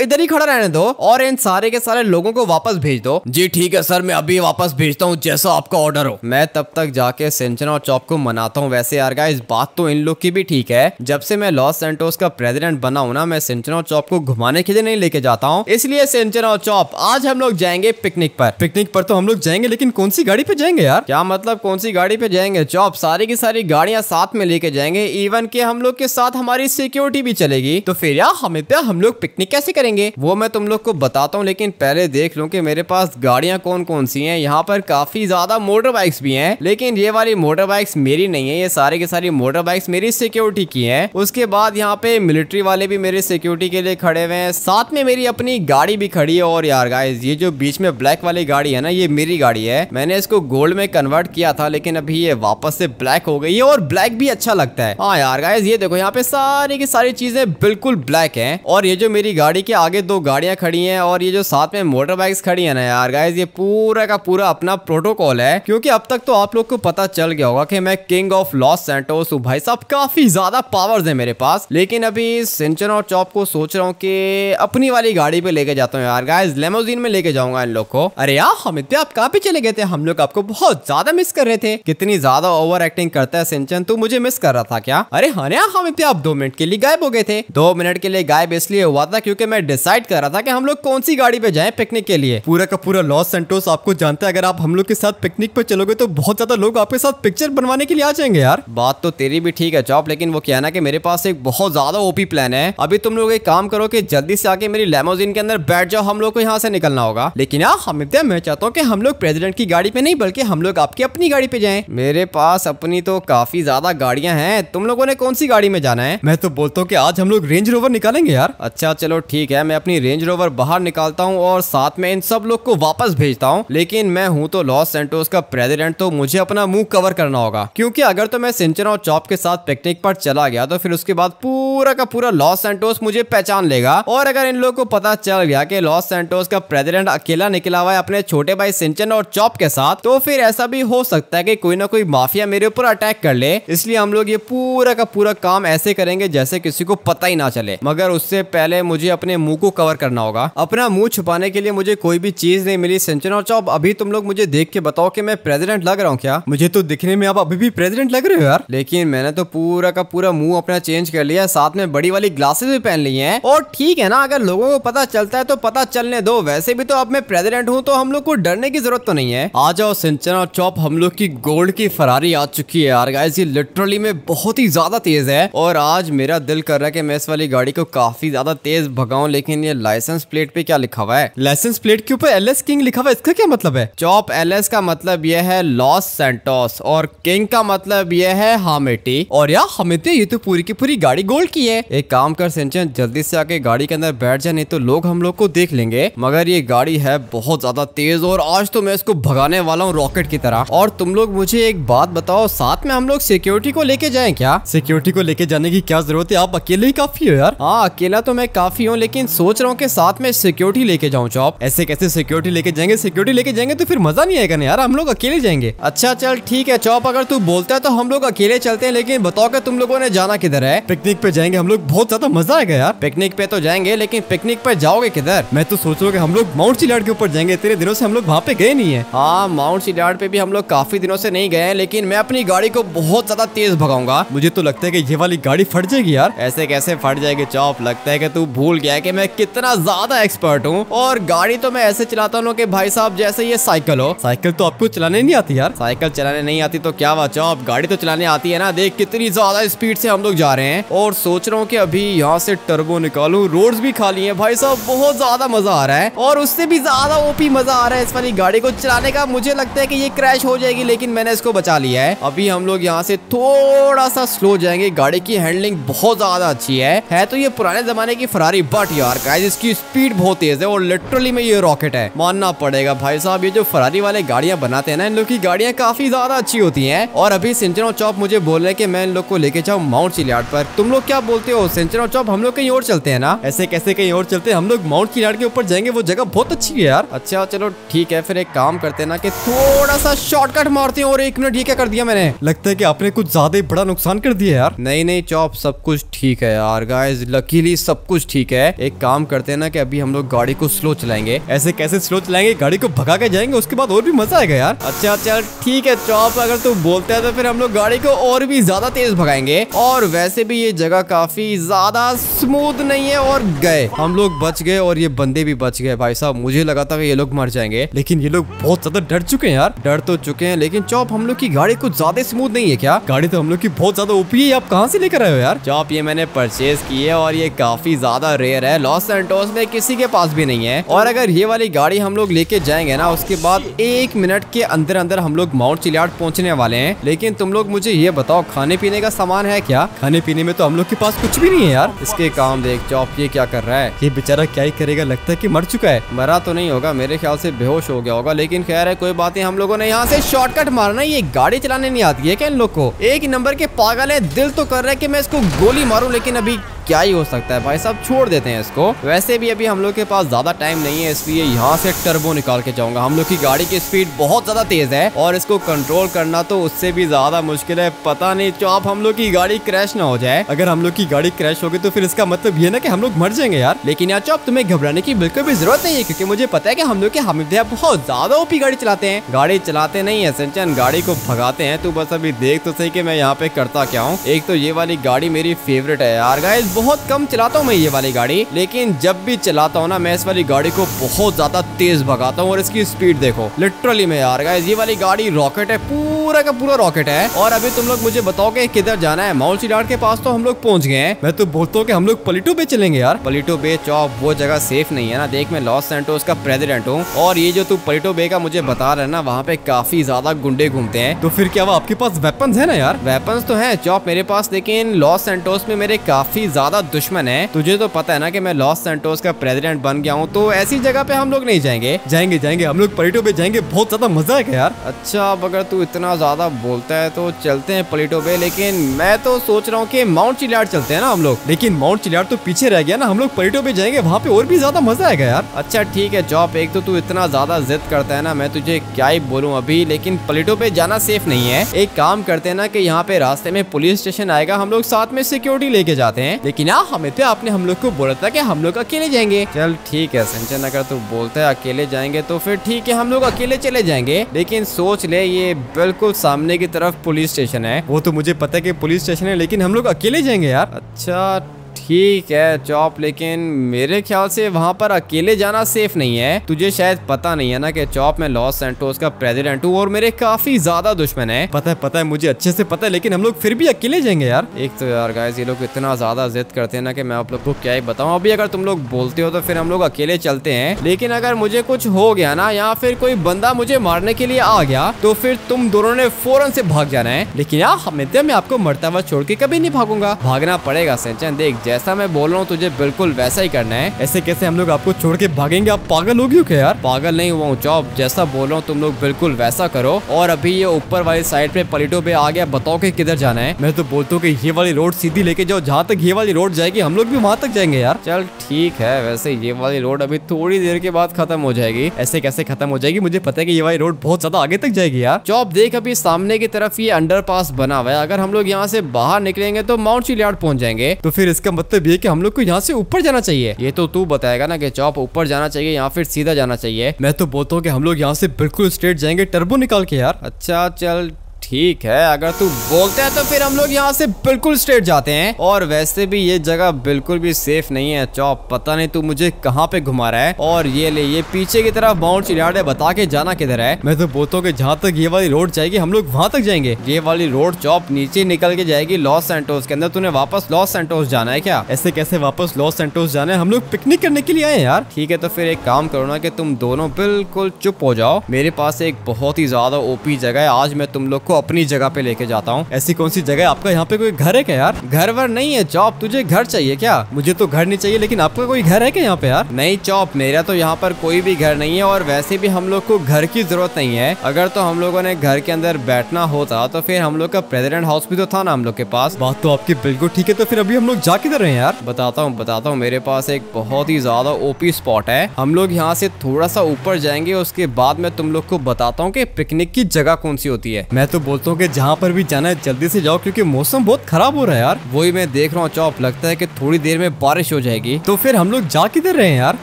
Speaker 1: इधर ही खड़ा रहने दो और इन सारे के सारे लोगों को वापस भेज दो।
Speaker 2: जी ठीक है सर मैं अभी वापस भेजता हूँ जैसा आपका ऑर्डर हो।
Speaker 1: मैं तब तक जाके सिंचना और चौप को मनाता हूँ वैसे यार इस बात तो इन लोग की भी ठीक है। जब से मैं लॉस सेंटोस का प्रेसिडेंट बना हूँ ना, मैं सिंचना चौप को घुमाने के लिए नहीं लेके जाता हूँ। इसलिए सिंचना चौप आज हम लोग जाएँगे पिकनिक पर। पिकनिक पर तो हम लोग जाएँगे, लेकिन कौन सी गाड़ी पे जाएँगे यार? क्या मतलब कौन सी गाड़ी पे जाएँगे? चौप सारी की सारी गाड़ियाँ साथ में लेके जाएँगे इवन के हम लोग के साथ हमारी सिक्योरिटी भी चलेगी। तो फिर यार, हमें हम लोग पिकनिक कैसे करेंगे? वो मैं तुम लोग को बताता हूँ, लेकिन पहले देख लो की मेरे पास गाड़ियाँ कौन कौन सी है। यहाँ पर काफ़ी ज़्यादा मोटर बाइक्स भी है, लेकिन ये वाली मोटर बाइक्स मेरी नहीं है, ये सारी की सारी मोटर बाइक्स मेरी सिक्योरिटी की है। उसके बाद यहाँ पे मिलिट्री वाले भी मेरे सिक्योरिटी के लिए खड़े हुए हैं। साथ में मेरी अपनी गाड़ी भी खड़ी है और यार गाइज़ ये जो बीच में ब्लैक वाली गाड़ी है ना, ये मेरी गाड़ी है। मैंने इसको गोल्ड में कन्वर्ट किया था, लेकिन अभी ये वापस से ब्लैक हो गई है और ब्लैक भी अच्छा लगता है। हाँ यार गाइज़ ये देखो, यहाँ पे सारी की सारी चीज़ें बिल्कुल ब्लैक है। और ये जो मेरी गाड़ी के आगे दो गाड़ियाँ खड़ी है और ये जो साथ में मोटर बाइक्स खड़ी है ना यार गाइज़ ये पूरा का पूरा अपना प्रोटोकॉल है। क्योंकि अब तक तो आप लोग को पता चल गया होगा कि मैं किंग ऑफ़ लॉस सेंटोस हूँ भाई साहब काफ़ी ज़्यादा पावर्स है मेरे पास। लेकिन अभी सिंचन और चौप को सोच रहा हूँ कि अपनी वाली गाड़ी पे लेके जाता हूँ यार। गाइज़ लेमोजीन में लेके जाऊँगा इन लोग को। अरे यार, हम इतने, आप पे चले गए थे? हम लोग आपको बहुत ज़्यादा मिस कर रहे थे। कितनी ज़्यादा ओवर एक्टिंग करता है सिंचन। तू मुझे मिस कर रहा था क्या? अरे हाँ हम इतने, आप दो मिनट के लिए गायब हो गए थे। दो मिनट के लिए गायब इसलिए हुआ था क्योंकि मैं डिसाइड कर रहा था कि हम लोग कौन सी गाड़ी पे जाए पिकनिक के लिए। पूरा का पूरा लॉस सेंटोस, आपको जानता है, अगर आप हम लोग के साथ पिकनिक पे चलोगे तो बहुत ज़्यादा लोग आपके साथ पिक्चर बनवाने के लिए आ जाएँगे यार। बात तो तेरी भी ठीक है चौप, लेकिन वो क्या ना कि मेरे पास एक बहुत ज़्यादा ओपी प्लान है। अभी तुम लोग एक काम करो कि जल्दी से आके मेरी लेमोजिन के अंदर बैठ जाओ, हम लोग को यहाँ से निकलना होगा। लेकिन यार हम मैं चाहता हूँ कि हम लोग प्रेसिडेंट की गाड़ी पे नहीं, बल्कि हम लोग आपकी अपनी गाड़ी पे जाए। मेरे पास अपनी तो काफ़ी ज़्यादा गाड़ियाँ हैं। तुम लोगों ने कौन सी गाड़ी में जाना है? मैं तो बोलता हूँ कि आज हम लोग रेंज रोवर निकालेंगे यार। अच्छा चलो ठीक है, मैं अपनी रेंज रोवर बाहर निकालता हूँ और साथ में इन सब लोग को वापस भेजता हूँ। लेकिन मैं हूँ तो लॉस सेंटोस का प्रेसिडेंट तो मुझे अपना मुँह कवर करना होगा। क्योंकि अगर तो मैं सिंचन और चौप के साथ पिकनिक पर चला गया तो फिर उसके बाद पूरा का पूरा लॉस सेंटोस मुझे पहचान लेगा। और अगर इन लोगों को पता चल गया कि लॉस सेंटोस का प्रेसिडेंट अकेला निकला हुआ है अपने छोटे भाई सिंचन और चौप के साथ तो फिर ऐसा भी हो सकता है कि कोई ना कोई माफिया मेरे ऊपर अटैक कर ले। इसलिए हम लोग ये पूरा का पूरा काम ऐसे करेंगे जैसे किसी को पता ही ना चले। मगर उससे पहले मुझे अपने मुँह को कवर करना होगा। अपना मुँह छुपाने के लिए मुझे कोई भी चीज़ नहीं मिली। सिंचन और चौप, अभी तुम लोग मुझे देख के बताओ कि मैं प्रेसिडेंट लग रहा हूँ क्या? मुझे तो दिखने में आप अभी भी प्रेसिडेंट लग रहे हो यार। लेकिन मैंने तो पूरा का पूरा मुँह अपना चेंज कर लिया, साथ में बड़ी वाली ग्लासेस भी पहन ली हैं। और ठीक है ना, अगर लोगों को पता चलता है तो पता चलने दो। वैसे भी तो अब मैं प्रेसिडेंट हूँ तो हम लोग को डरने की ज़रूरत तो नहीं है। आ जाओ सिंचन चौप, हम लोग की गोल्ड की फरारी आ चुकी है यार। गाइस ये लिटरली में बहुत ही ज़्यादा तेज है। और आज मेरा दिल कर रहा है कि मैं इस वाली गाड़ी को काफ़ी ज़्यादा तेज भगाऊं, लेकिन ये लाइसेंस प्लेट पे क्या लिखा हुआ है? लाइसेंस प्लेट के ऊपर एल एस किंग लिखा हुआ है? इसका क्या मतलब है? चौप एल एस का मतलब यह है लॉस सेंटोस और किंग का मतलब यह है हामेटी। और यार हमें ये तो पूरी की पूरी गाड़ी गोल्ड की है। एक काम कर, सिंचन, जल्दी से आके गाड़ी के अंदर बैठ जाए नहीं तो लोग हम लोग को देख लेंगे। मगर ये गाड़ी है बहुत ज़्यादा तेज और आज तो मैं इसको भगाने वाला हूँ रॉकेट की तरह। और तुम लोग मुझे एक बात बताओ, साथ में हम लोग सिक्योरिटी को लेके जाए क्या? सिक्योरिटी को लेके जाने की क्या ज़रूरत है? आप अकेले ही काफ़ी हो यार। हाँ अकेला तो मैं काफ़ी हूँ, लेकिन सोच रहा हूँ की साथ में सिक्योरिटी लेके जाऊँ चौप ऐसे कैसे सिक्योरिटी लेके जाएँगे? सिक्योरिटी लेके जाएँगे तो फिर मज़ा नहीं आएगा ना यार, हम लोग अकेले जाएँगे। अच्छा चल, ठीक है, चौप, अगर तू बोलता है तो हम लोग अकेले चलते हैं लेकिन बताओ कि तुम लोगों ने जाना किधर है? पिकनिक पे जाएँगे हम लोग बहुत ज़्यादा मज़ा आएगा यार। पिकनिक पे तो जाएँगे लेकिन पिकनिक पे जाओगे किधर? मैं तो सोच रहा हूँ हम लोग माउंट सिलाड के ऊपर जाएँगे तेरे दिनों से हम लोग वहाँ पे गए नहीं है। हाँ माउंट सिलाड पे भी हम लोग काफ़ी दिनों से नहीं गए हैं लेकिन मैं अपनी गाड़ी को बहुत ज़्यादा तेज भगाऊँगा। मुझे तो लगता है की ये वाली गाड़ी फट जाएगी यार। ऐसे कैसे फट जाएगी चौप? लगता है की तू भूल गया कि मैं कितना ज़्यादा एक्सपर्ट हूँ और गाड़ी तो मैं ऐसे चलाता हूँ की भाई साहब जैसे ये साइकिल हो। साइकिल तो आपको चलाने नहीं आती यार। साइकिल चलाने नहीं आती तो क्या बात चौप गाड़ी तो चलाने आती है ना, देख कितनी ज़्यादा स्पीड से हम लोग जा रहे हैं। और सोच रहा हूँ की अभी यहाँ से टर्बो निकालू रोड भी खाली है। भाई साहब, बहुत ज़्यादा मज़ा आ रहा है। और उससे भी ज़्यादा ओपी मज़ा आ रहा है इस वाली गाड़ी को चलाने का। मुझे लगता है कि ये क्रैश हो जाएगी, लेकिन मैंने इसको बचा लिया है। अभी हम लोग यहाँ से थोड़ा सा स्लो जाएँगे। गाड़ी की हैंडलिंग बहुत ज़्यादा अच्छी है। है तो ये पुराने जमाने की फरारी बट यार गाइस इसकी स्पीड बहुत तेज है और लिटरली में ये रॉकेट है। मानना पड़ेगा भाई साहब, ये जो फरारी वाले गाड़ियाँ बनाते हैं ना, इन लोग की गाड़ियाँ काफ़ी ज़्यादा अच्छी होती हैं। और अभी सिंचन चौप मुझे बोल रहे कि मैं इन लोग को लेके जाऊँ माउंट चिलियाड पर। तुम लोग क्या बोलते हो? सेंचन और चौप हम लोग कहीं और चलते हैं ना? ऐसे कैसे कहीं और चलते हैं? हम लोग माउंट चिलियाड के ऊपर जाएँगे वो जगह बहुत अच्छी है यार। अच्छा चलो ठीक है फिर एक काम करते हैं ना कि थोड़ा सा शॉर्टकट मारते हैं और एक मिनट ये क्या कर दिया मैंने? लगता है कि आपने कुछ ज़्यादा ही बड़ा नुकसान कर दिया यार। नहीं नहीं चौप सब कुछ ठीक है यार गाइस लकीली सब कुछ ठीक है। एक काम करते हैं ना कि अभी हम लोग गाड़ी को स्लो चलाएँगे। ऐसे कैसे स्लो चलाएँगे? गाड़ी को भगा के जाएँगे उसके बाद और भी मज़ा आएगा यार। अच्छा चल ठीक है चौप अगर तू बोलते हैं तो फिर हम लोग गाड़ी को और भी ज़्यादा तेज भगाएँगे। और वैसे भी ये जगह काफ़ी ज़्यादा स्मूथ नहीं है और गए। हम लोग बच गए और ये बंदे भी बच गए भाई साहब। मुझे लगा था ये लोग मर जाएँगे, लेकिन ये लोग बहुत ज़्यादा डर चुके हैं यार। डर तो चुके हैं, लेकिन चौप, हम लोग की गाड़ी कुछ ज़्यादा स्मूथ नहीं है क्या? गाड़ी तो हम लोग की बहुत ज़्यादा ओपी है आप कहाँ से लेकर आए हो यार? चौप, ये मैंने परचेज की है और ये काफ़ी ज़्यादा रेयर है। लॉस एंटोस में किसी के पास भी नहीं है। और अगर ये वाली गाड़ी हम लोग लेके जाएँगे ना, उसके बाद एक मिनट के अंदर अंदर हम लोग माउंट चिलियाड पहुँचने वाले हैं। लेकिन तुम लोग मुझे ये बताओ, खाने पीने का सामान है क्या? खाने पीने में तो हम लोग के पास कुछ भी नहीं है यार। इसके काम देख, चौप, ये क्या कर रहा है? ये बेचारा क्या ही करेगा, लगता है की मर चुका है। मरा तो नहीं होगा, मेरे ख्याल से बेहोश हो गया होगा, लेकिन खैर है, कोई बात नहीं हम लोगो ने यहाँ से शॉर्टकट मारना ये गाड़ी चलाने नहीं आती है क्या इन लोग को? एक नंबर के पागल है, दिल तो कर रहा है की मैं इसको गोली मारूँ, लेकिन अभी क्या ही हो सकता है भाई साहब? छोड़ देते हैं इसको। वैसे भी अभी हम लोग के पास ज़्यादा टाइम नहीं है, इसलिए यहाँ से टर्बो निकाल के जाऊँगा। हम लोग की गाड़ी की स्पीड बहुत ज़्यादा तेज है और इसको कंट्रोल करना तो उससे भी ज़्यादा मुश्किल है। पता नहीं चौप हम लोग की गाड़ी क्रैश ना हो जाए। अगर हम लोग की गाड़ी क्रैश होगी तो फिर इसका मतलब ये ना कि हम लोग मर जाएँगे यार। लेकिन यार चौप, तुम्हें घबराने की बिल्कुल भी ज़रूरत नहीं है, क्योंकि मुझे पता है कि हम लोग के हमिद बहुत ज़्यादा ओपी गाड़ी चलाते हैं। गाड़ी चलाते नहीं है, सिंचन गाड़ी को भगाते हैं। तू बस अभी देख तो सही कि मैं यहाँ पे करता क्या हूँ। एक तो ये वाली गाड़ी मेरी फेवरेट है यार। गाइस बहुत कम चलाता हूँ मैं ये वाली गाड़ी, लेकिन जब भी चलाता हूँ ना, मैं इस वाली गाड़ी को बहुत ज़्यादा तेज भगाता हूँ और इसकी स्पीड देखो। लिटरली मैं यार ये वाली गाड़ी रॉकेट है, पूरा का पूरा रॉकेट है। और अभी तुम लोग मुझे बताओ कि किधर जाना है। माउंट चिलाड के पास तो हम लोग पहुँच गए हैं। मैं तो बोलता हूँ कि हम लोग पलिटो बे चलेंगे यार। पलिटो बे चौप वो जगह सेफ़ नहीं है ना। देख, मैं लॉस सेंटोस का प्रेसिडेंट हूँ। और ये जो तू पलिटो बे का मुझे बता रहा ना, वहाँ पे काफ़ी ज़्यादा गुंडे घूमते हैं। तो फिर क्या वो आपके पास वेपन है ना यार? वेपन तो है चौप मेरे पास, लेकिन लॉस सेंटोस में मेरे काफ़ी ज़्यादा दुश्मन है। तुझे तो पता है ना कि मैं लॉस सेंटोस का प्रेसिडेंट बन गया हूँ तो ऐसी जगह पे हम लोग नहीं जाएँगे। जाएँगे जाएँगे, हम लोग पलिटो पे जाएँगे। बहुत ज़्यादा मज़ा आएगा यार। अच्छा अब अगर तू इतना ज़्यादा बोलता है तो चलते हैं पलिटो पे, लेकिन मैं तो सोच रहा हूँ कि माउंट चिलियाड चलते हैं ना हम लोग। लेकिन माउंट चिलियाड तो पीछे रह गया ना, हम लोग पलिटो पे जाएँगे, वहाँ पे और भी ज़्यादा मज़ा आएगा यार। अच्छा ठीक है जॉब एक तो तू इतना ज़्यादा जिद करता है ना, मैं तुझे क्या ही बोलूँ अभी, लेकिन पलिटो पे जाना सेफ़ नहीं है। एक काम करते हैं ना कि यहाँ पे रास्ते में पुलिस स्टेशन आएगा, हम लोग साथ में सिक्योरिटी लेके जाते हैं। लेकिन यहाँ हमें तो आपने हम लोग को बोला था कि हम लोग अकेले जाएँगे। चल, ठीक है संचन अगर तू बोलता है अकेले जाएँगे तो फिर ठीक है, हम लोग अकेले चले जाएँगे। लेकिन सोच ले, ये बिल्कुल सामने की तरफ़ पुलिस स्टेशन है। वो तो मुझे पता है की पुलिस स्टेशन है, लेकिन हम लोग अकेले जाएँगे यार। अच्छा ठीक है चौप लेकिन मेरे ख्याल से वहाँ पर अकेले जाना सेफ़ नहीं है। तुझे शायद पता नहीं है ना कि चौप में लॉस सेंटोस का प्रेसिडेंट हूँ और मेरे काफ़ी ज़्यादा दुश्मन है। पता है पता है मुझे अच्छे से पता है लेकिन हम लोग फिर भी अकेले जाएँगे यार। एक तो यार गाइस ये लोग इतना ज़्यादा जिद करते हैं ना कि मैं आप लोग को क्या ही बताऊँ। अभी अगर तुम लोग बोलते हो तो फिर हम लोग अकेले चलते हैं। लेकिन अगर मुझे कुछ हो गया ना या फिर कोई बंदा मुझे मारने के लिए आ गया तो फिर तुम दोनों ने फ़ौरन से भाग जाना है। लेकिन यार हमें मैं आपको मरता हुआ छोड़ के कभी नहीं भागूँगा। भागना पड़ेगा सिंचन देख जैसा मैं बोल रहा हूँ तुझे बिल्कुल वैसा ही करना है। ऐसे कैसे हम लोग आपको छोड़ के भागेंगे? आप पागल हो गए क्या यार? पागल नहीं हुआ हूँ चौप। जैसा बोल रहा हूँ तुम लोग बिल्कुल वैसा करो। और अभी ये ऊपर वाली साइड पे पलिटो पे आ गया बताओ कि किधर जाना है। मैं तो बोलता हूँ कि ये वाली रोड सीधी लेके जाओ जहाँ तक ये वाली रोड जाएगी हम लोग भी वहाँ तक जाएँगे यार। चल ठीक है वैसे ये वाली रोड अभी थोड़ी देर के बाद खत्म हो जाएगी। ऐसे कैसे खत्म हो जाएगी? मुझे पता है कि ये वाली रोड बहुत ज़्यादा आगे तक जाएगी यार। चौप देख अभी सामने की तरफ़ ये अंडर बना हुआ है। अगर हम लोग यहाँ से बाहर निकलेंगे तो माउंट चिलियाड पहुँच जाएँगे। तो फिर इसका मतलब ये कि हम लोग को यहाँ से ऊपर जाना चाहिए। ये तो तू बताएगा ना कि चौप ऊपर जाना चाहिए या फिर सीधा जाना चाहिए। मैं तो बोलता हूँ कि हम लोग यहाँ से बिल्कुल स्ट्रेट जाएँगे टर्बो निकाल के यार। अच्छा चल ठीक है, अगर तू बोलते है तो फिर हम लोग यहाँ से बिल्कुल स्ट्रेट जाते हैं। और वैसे भी ये जगह बिल्कुल भी सेफ़ नहीं है, चौप, पता नहीं तू मुझे कहाँ पे घुमा रहा है। और ये ले, ये पीछे की तरफ़ माउंट चिड़ियाड बता के जाना किधर है। मैं तो बोलता हूँ कि जहाँ तक ये वाली रोड जाएगी, हम लोग वहाँ तक जाएँगे। ये वाली रोड चौप नीचे निकल के जाएगी लॉस सेंटोस के अंदर। तूने वापस लॉस सेंटोस जाना है क्या? ऐसे कैसे वापस लॉस सेंटोस जाना है? हम लोग पिकनिक करने के लिए आए यार। ठीक है तो फिर एक काम करो ना कि तुम दोनों बिल्कुल चुप हो जाओ। मेरे पास एक बहुत ही ज़्यादा ओपी जगह है। आज मैं तुम लोग को अपनी जगह पे लेके जाता हूँ। ऐसी कौन सी जगह आपका यहाँ पे कोई घर है क्या यार? घर वर नहीं है, चौप, तुझे घर चाहिए क्या? मुझे तो घर नहीं चाहिए, लेकिन आपका कोई घर है क्या यहाँ पे यार? नहीं चौप, मेरा तो यहाँ पर कोई भी घर नहीं है और वैसे भी हम लोग को घर की ज़रूरत नहीं है। अगर तो हम लोगों ने घर के अंदर बैठना होता तो फिर हम लोग का प्रेसिडेंट हाउस भी तो था ना हम लोग के पास। बात तो आपकी बिल्कुल ठीक है तो फिर अभी हम लोग जा किधर रहे हैं यार? बताता हूँ बताता हूँ, मेरे पास एक बहुत ही ज़्यादा ओपी स्पॉट है। हम लोग यहाँ से थोड़ा सा ऊपर जाएँगे, उसके बाद में तुम लोग को बताता हूँ कि पिकनिक की जगह कौन सी होती है। मैं तो बोलता हूँ कि जहाँ पर भी जाना है, जल्दी से जाओ, क्योंकि मौसम बहुत खराब हो रहा है यार। वही मैं देख रहा हूँ, चौप, लगता है कि थोड़ी देर में बारिश हो जाएगी। तो फिर हम लोग जा किधर रहे हैं यार?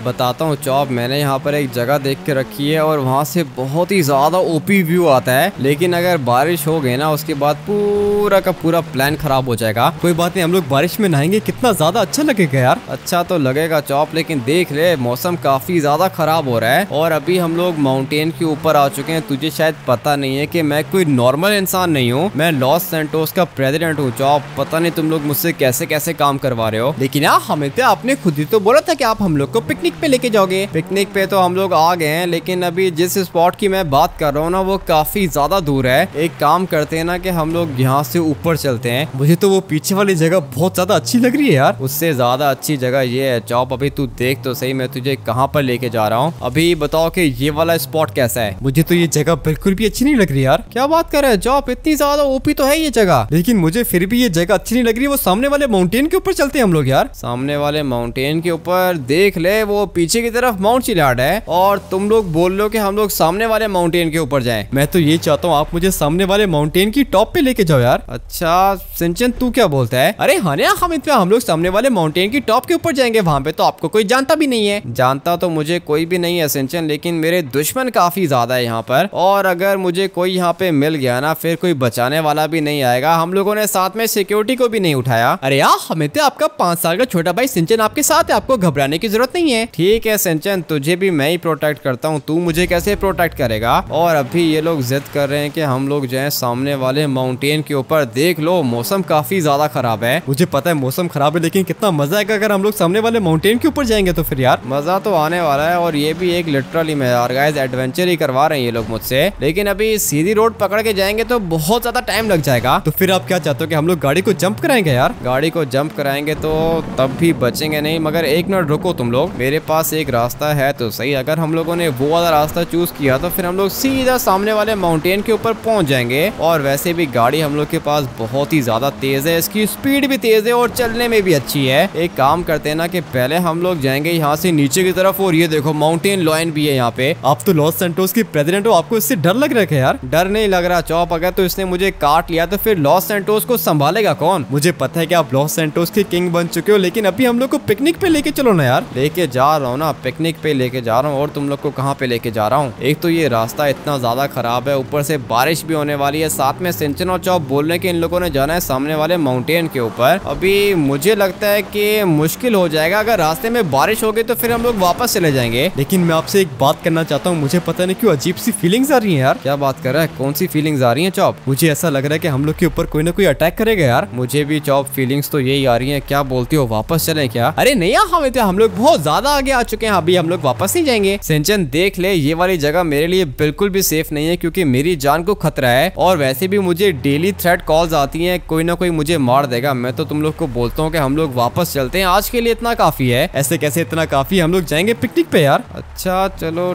Speaker 1: बताता हूँ, चौप, मैंने यहाँ पर एक जगह देख के रखी है और वहाँ से बहुत ही ज़्यादा ओपी व्यू आता है। लेकिन अगर बारिश हो गई ना, उसके बाद पूरा का पूरा प्लान खराब हो जाएगा। कोई बात नहीं, हम लोग बारिश में नहाएँगे, कितना ज़्यादा अच्छा लगेगा यार। अच्छा तो लगेगा, चौप, लेकिन देख ले, मौसम काफ़ी ज़्यादा खराब हो रहा है। और अभी हम लोग माउंटेन के ऊपर आ चुके हैं, तुझे शायद पता नहीं है कि मैं कोई नॉर्मल इंसान नहीं हूँ। मैं लॉस सेंटोस का प्रेसिडेंट हूँ चौप पता नहीं तुम लोग मुझसे कैसे कैसे काम करवा रहे हो। लेकिन यार, हमें तो आपने खुद ही तो बोला था कि आप हम लोग को पिकनिक पे लेके जाओगे। पिकनिक पे तो हम लोग आ गए हैं, लेकिन अभी जिस स्पॉट की मैं बात कर रहा हूँ ना, वो काफ़ी ज़्यादा दूर है। एक काम करते हैं ना कि हम लोग यहाँ से ऊपर चलते हैं। मुझे तो वो पीछे वाली जगह बहुत ज़्यादा अच्छी लग रही है यार। उससे ज़्यादा अच्छी जगह ये है चौप अभी तू देख तो सही, मैं तुझे कहाँ पर लेके जा रहा हूँ। अभी बताओ कि ये वाला स्पॉट कैसा है। मुझे तो ये जगह बिल्कुल भी अच्छी नहीं लग रही यार। क्या बात कर रहे हैं। चौप इतनी ज़्यादा ओपी तो है ये जगह। लेकिन मुझे फिर भी ये जगह अच्छी नहीं लग रही। वो सामने वाले माउंटेन के ऊपर चलते हैं हम लोग यार। सामने वाले माउंटेन के ऊपर देख ले, वो पीछे की तरफ़ माउंट चिलाड है। और तुम लोग बोल लो कि हम लोग सामने वाले माउंटेन के ऊपर जाएँ। मैं तो ये चाहता हूँ, आप मुझे सामने वाले माउंटेन की टॉप पे लेके जाओ यार। अच्छा सिंचन, तू क्या बोलता है? अरे हाँ हम इतना हम लोग सामने वाले माउंटेन की टॉप के ऊपर जाएँगे। वहाँ पे तो आपको कोई जानता भी नहीं है। जानता तो मुझे कोई भी नहीं है सिंचन, लेकिन मेरे दुश्मन काफ़ी ज़्यादा है यहाँ पर। और अगर मुझे कोई यहाँ पे मिल गया ना फिर कोई बचाने वाला भी नहीं आएगा। हम लोगों ने साथ में सिक्योरिटी को भी नहीं उठाया। अरे यार, हमें तो आपका पाँच साल का छोटा भाई सिंचन आपके साथ है, आपको घबराने की ज़रूरत नहीं है। ठीक है सिंचन, तुझे भी मैं ही प्रोटेक्ट करता हूँ, तू मुझे कैसे प्रोटेक्ट करेगा? और अभी ये लोग जिद कर रहे हैं कि हम लोग जो है, सामने वाले माउंटेन के ऊपर, देख लो, मौसम काफ़ी ज़्यादा खराब है। मुझे पता है मौसम खराब है, लेकिन कितना मज़ा आएगा अगर हम लोग सामने वाले माउंटेन के ऊपर जाएँगे तो फिर यार। मज़ा तो आने वाला है, और ये भी एक लिटरली में एडवेंचर ही करवा रहे हैं ये लोग मुझसे। लेकिन अभी सीधी रोड पकड़ के जाएँगे तो बहुत ज़्यादा टाइम लग जाएगा। तो फिर आप क्या चाहते हो कि हम लोग गाड़ी को जंप कराएँगे यार? गाड़ी को जंप कराएँगे तो तब भी बचेंगे नहीं, मगर एक मिनट रुको तुम लोग। मेरे पास एक रास्ता है तो सही, अगर हम लोगों ने वो वाला रास्ता चूज़ किया तो फिर हम लोग सीधा सामने वाले माउंटेन के ऊपर पहुँच जाएँगे। और वैसे भी गाड़ी हम लोग के पास बहुत ही ज़्यादा तेज है, इसकी स्पीड भी तेज है और चलने में भी अच्छी है। एक काम करते हैं ना कि पहले हम लोग जाएँगे यहाँ से नीचे की तरफ़ और ये देखो माउंटेन लॉयन भी है यहाँ पे। आप तो लॉस सेंटोस की प्रेसिडेंट हो, आपको इससे डर लग रहा है यार? डर नहीं लग रहा, चौप। अगर तो इसने मुझे काट लिया तो फिर लॉस सेंटोस को संभालेगा कौन? मुझे पता है कि आप लॉस सेंटोस के किंग बन चुके हो, लेकिन अभी हम लोग को पिकनिक पे लेके चलो ना यार। लेके जा रहा हूँ ना, पिकनिक पे लेके जा रहा हूँ, और तुम लोग को कहाँ पे लेके जा रहा हूँ? एक तो ये रास्ता इतना ज़्यादा खराब है, ऊपर से बारिश भी होने वाली है, साथ में सिंचन और चौप बोल रहे इन लोगों ने जाना है सामने वाले माउंटेन के ऊपर। अभी मुझे लगता है की मुश्किल हो जाएगा, अगर रास्ते में बारिश हो गई तो फिर हम लोग वापस चले जाएँगे। लेकिन मैं आपसे एक बात करना चाहता हूँ, मुझे पता नहीं क्यों अजीब सी फीलिंग्स आ रही है यार। क्या बात कर रहा है? कौन सी फीलिंग्स आ रही है चौप? मुझे ऐसा लग रहा है कि हम लोग के ऊपर कोई ना कोई अटैक करेगा यार। मुझे भी चौप फीलिंग्स तो यही आ रही है। क्या बोलती हो, वापस चले क्या? अरे नहीं हमें हम लोग बहुत ज़्यादा आगे आ चुके हैं। अभी हम लोग वापस नहीं जाएँगे। सिंचन, देख ले, ये वाली जगह मेरे लिए बिल्कुल भी सेफ़ नहीं है क्योंकि मेरी जान को खतरा है। और वैसे भी मुझे डेली थ्रेट कॉल्स आती हैं। कोई ना कोई मुझे मार देगा। मैं तो तुम लोग को बोलता हूँ कि हम लोग वापस चलते हैं। आज के लिए इतना काफ़ी है। ऐसे कैसे इतना काफ़ी? हम लोग जाएँगे पिकनिक पे यार। अच्छा चलो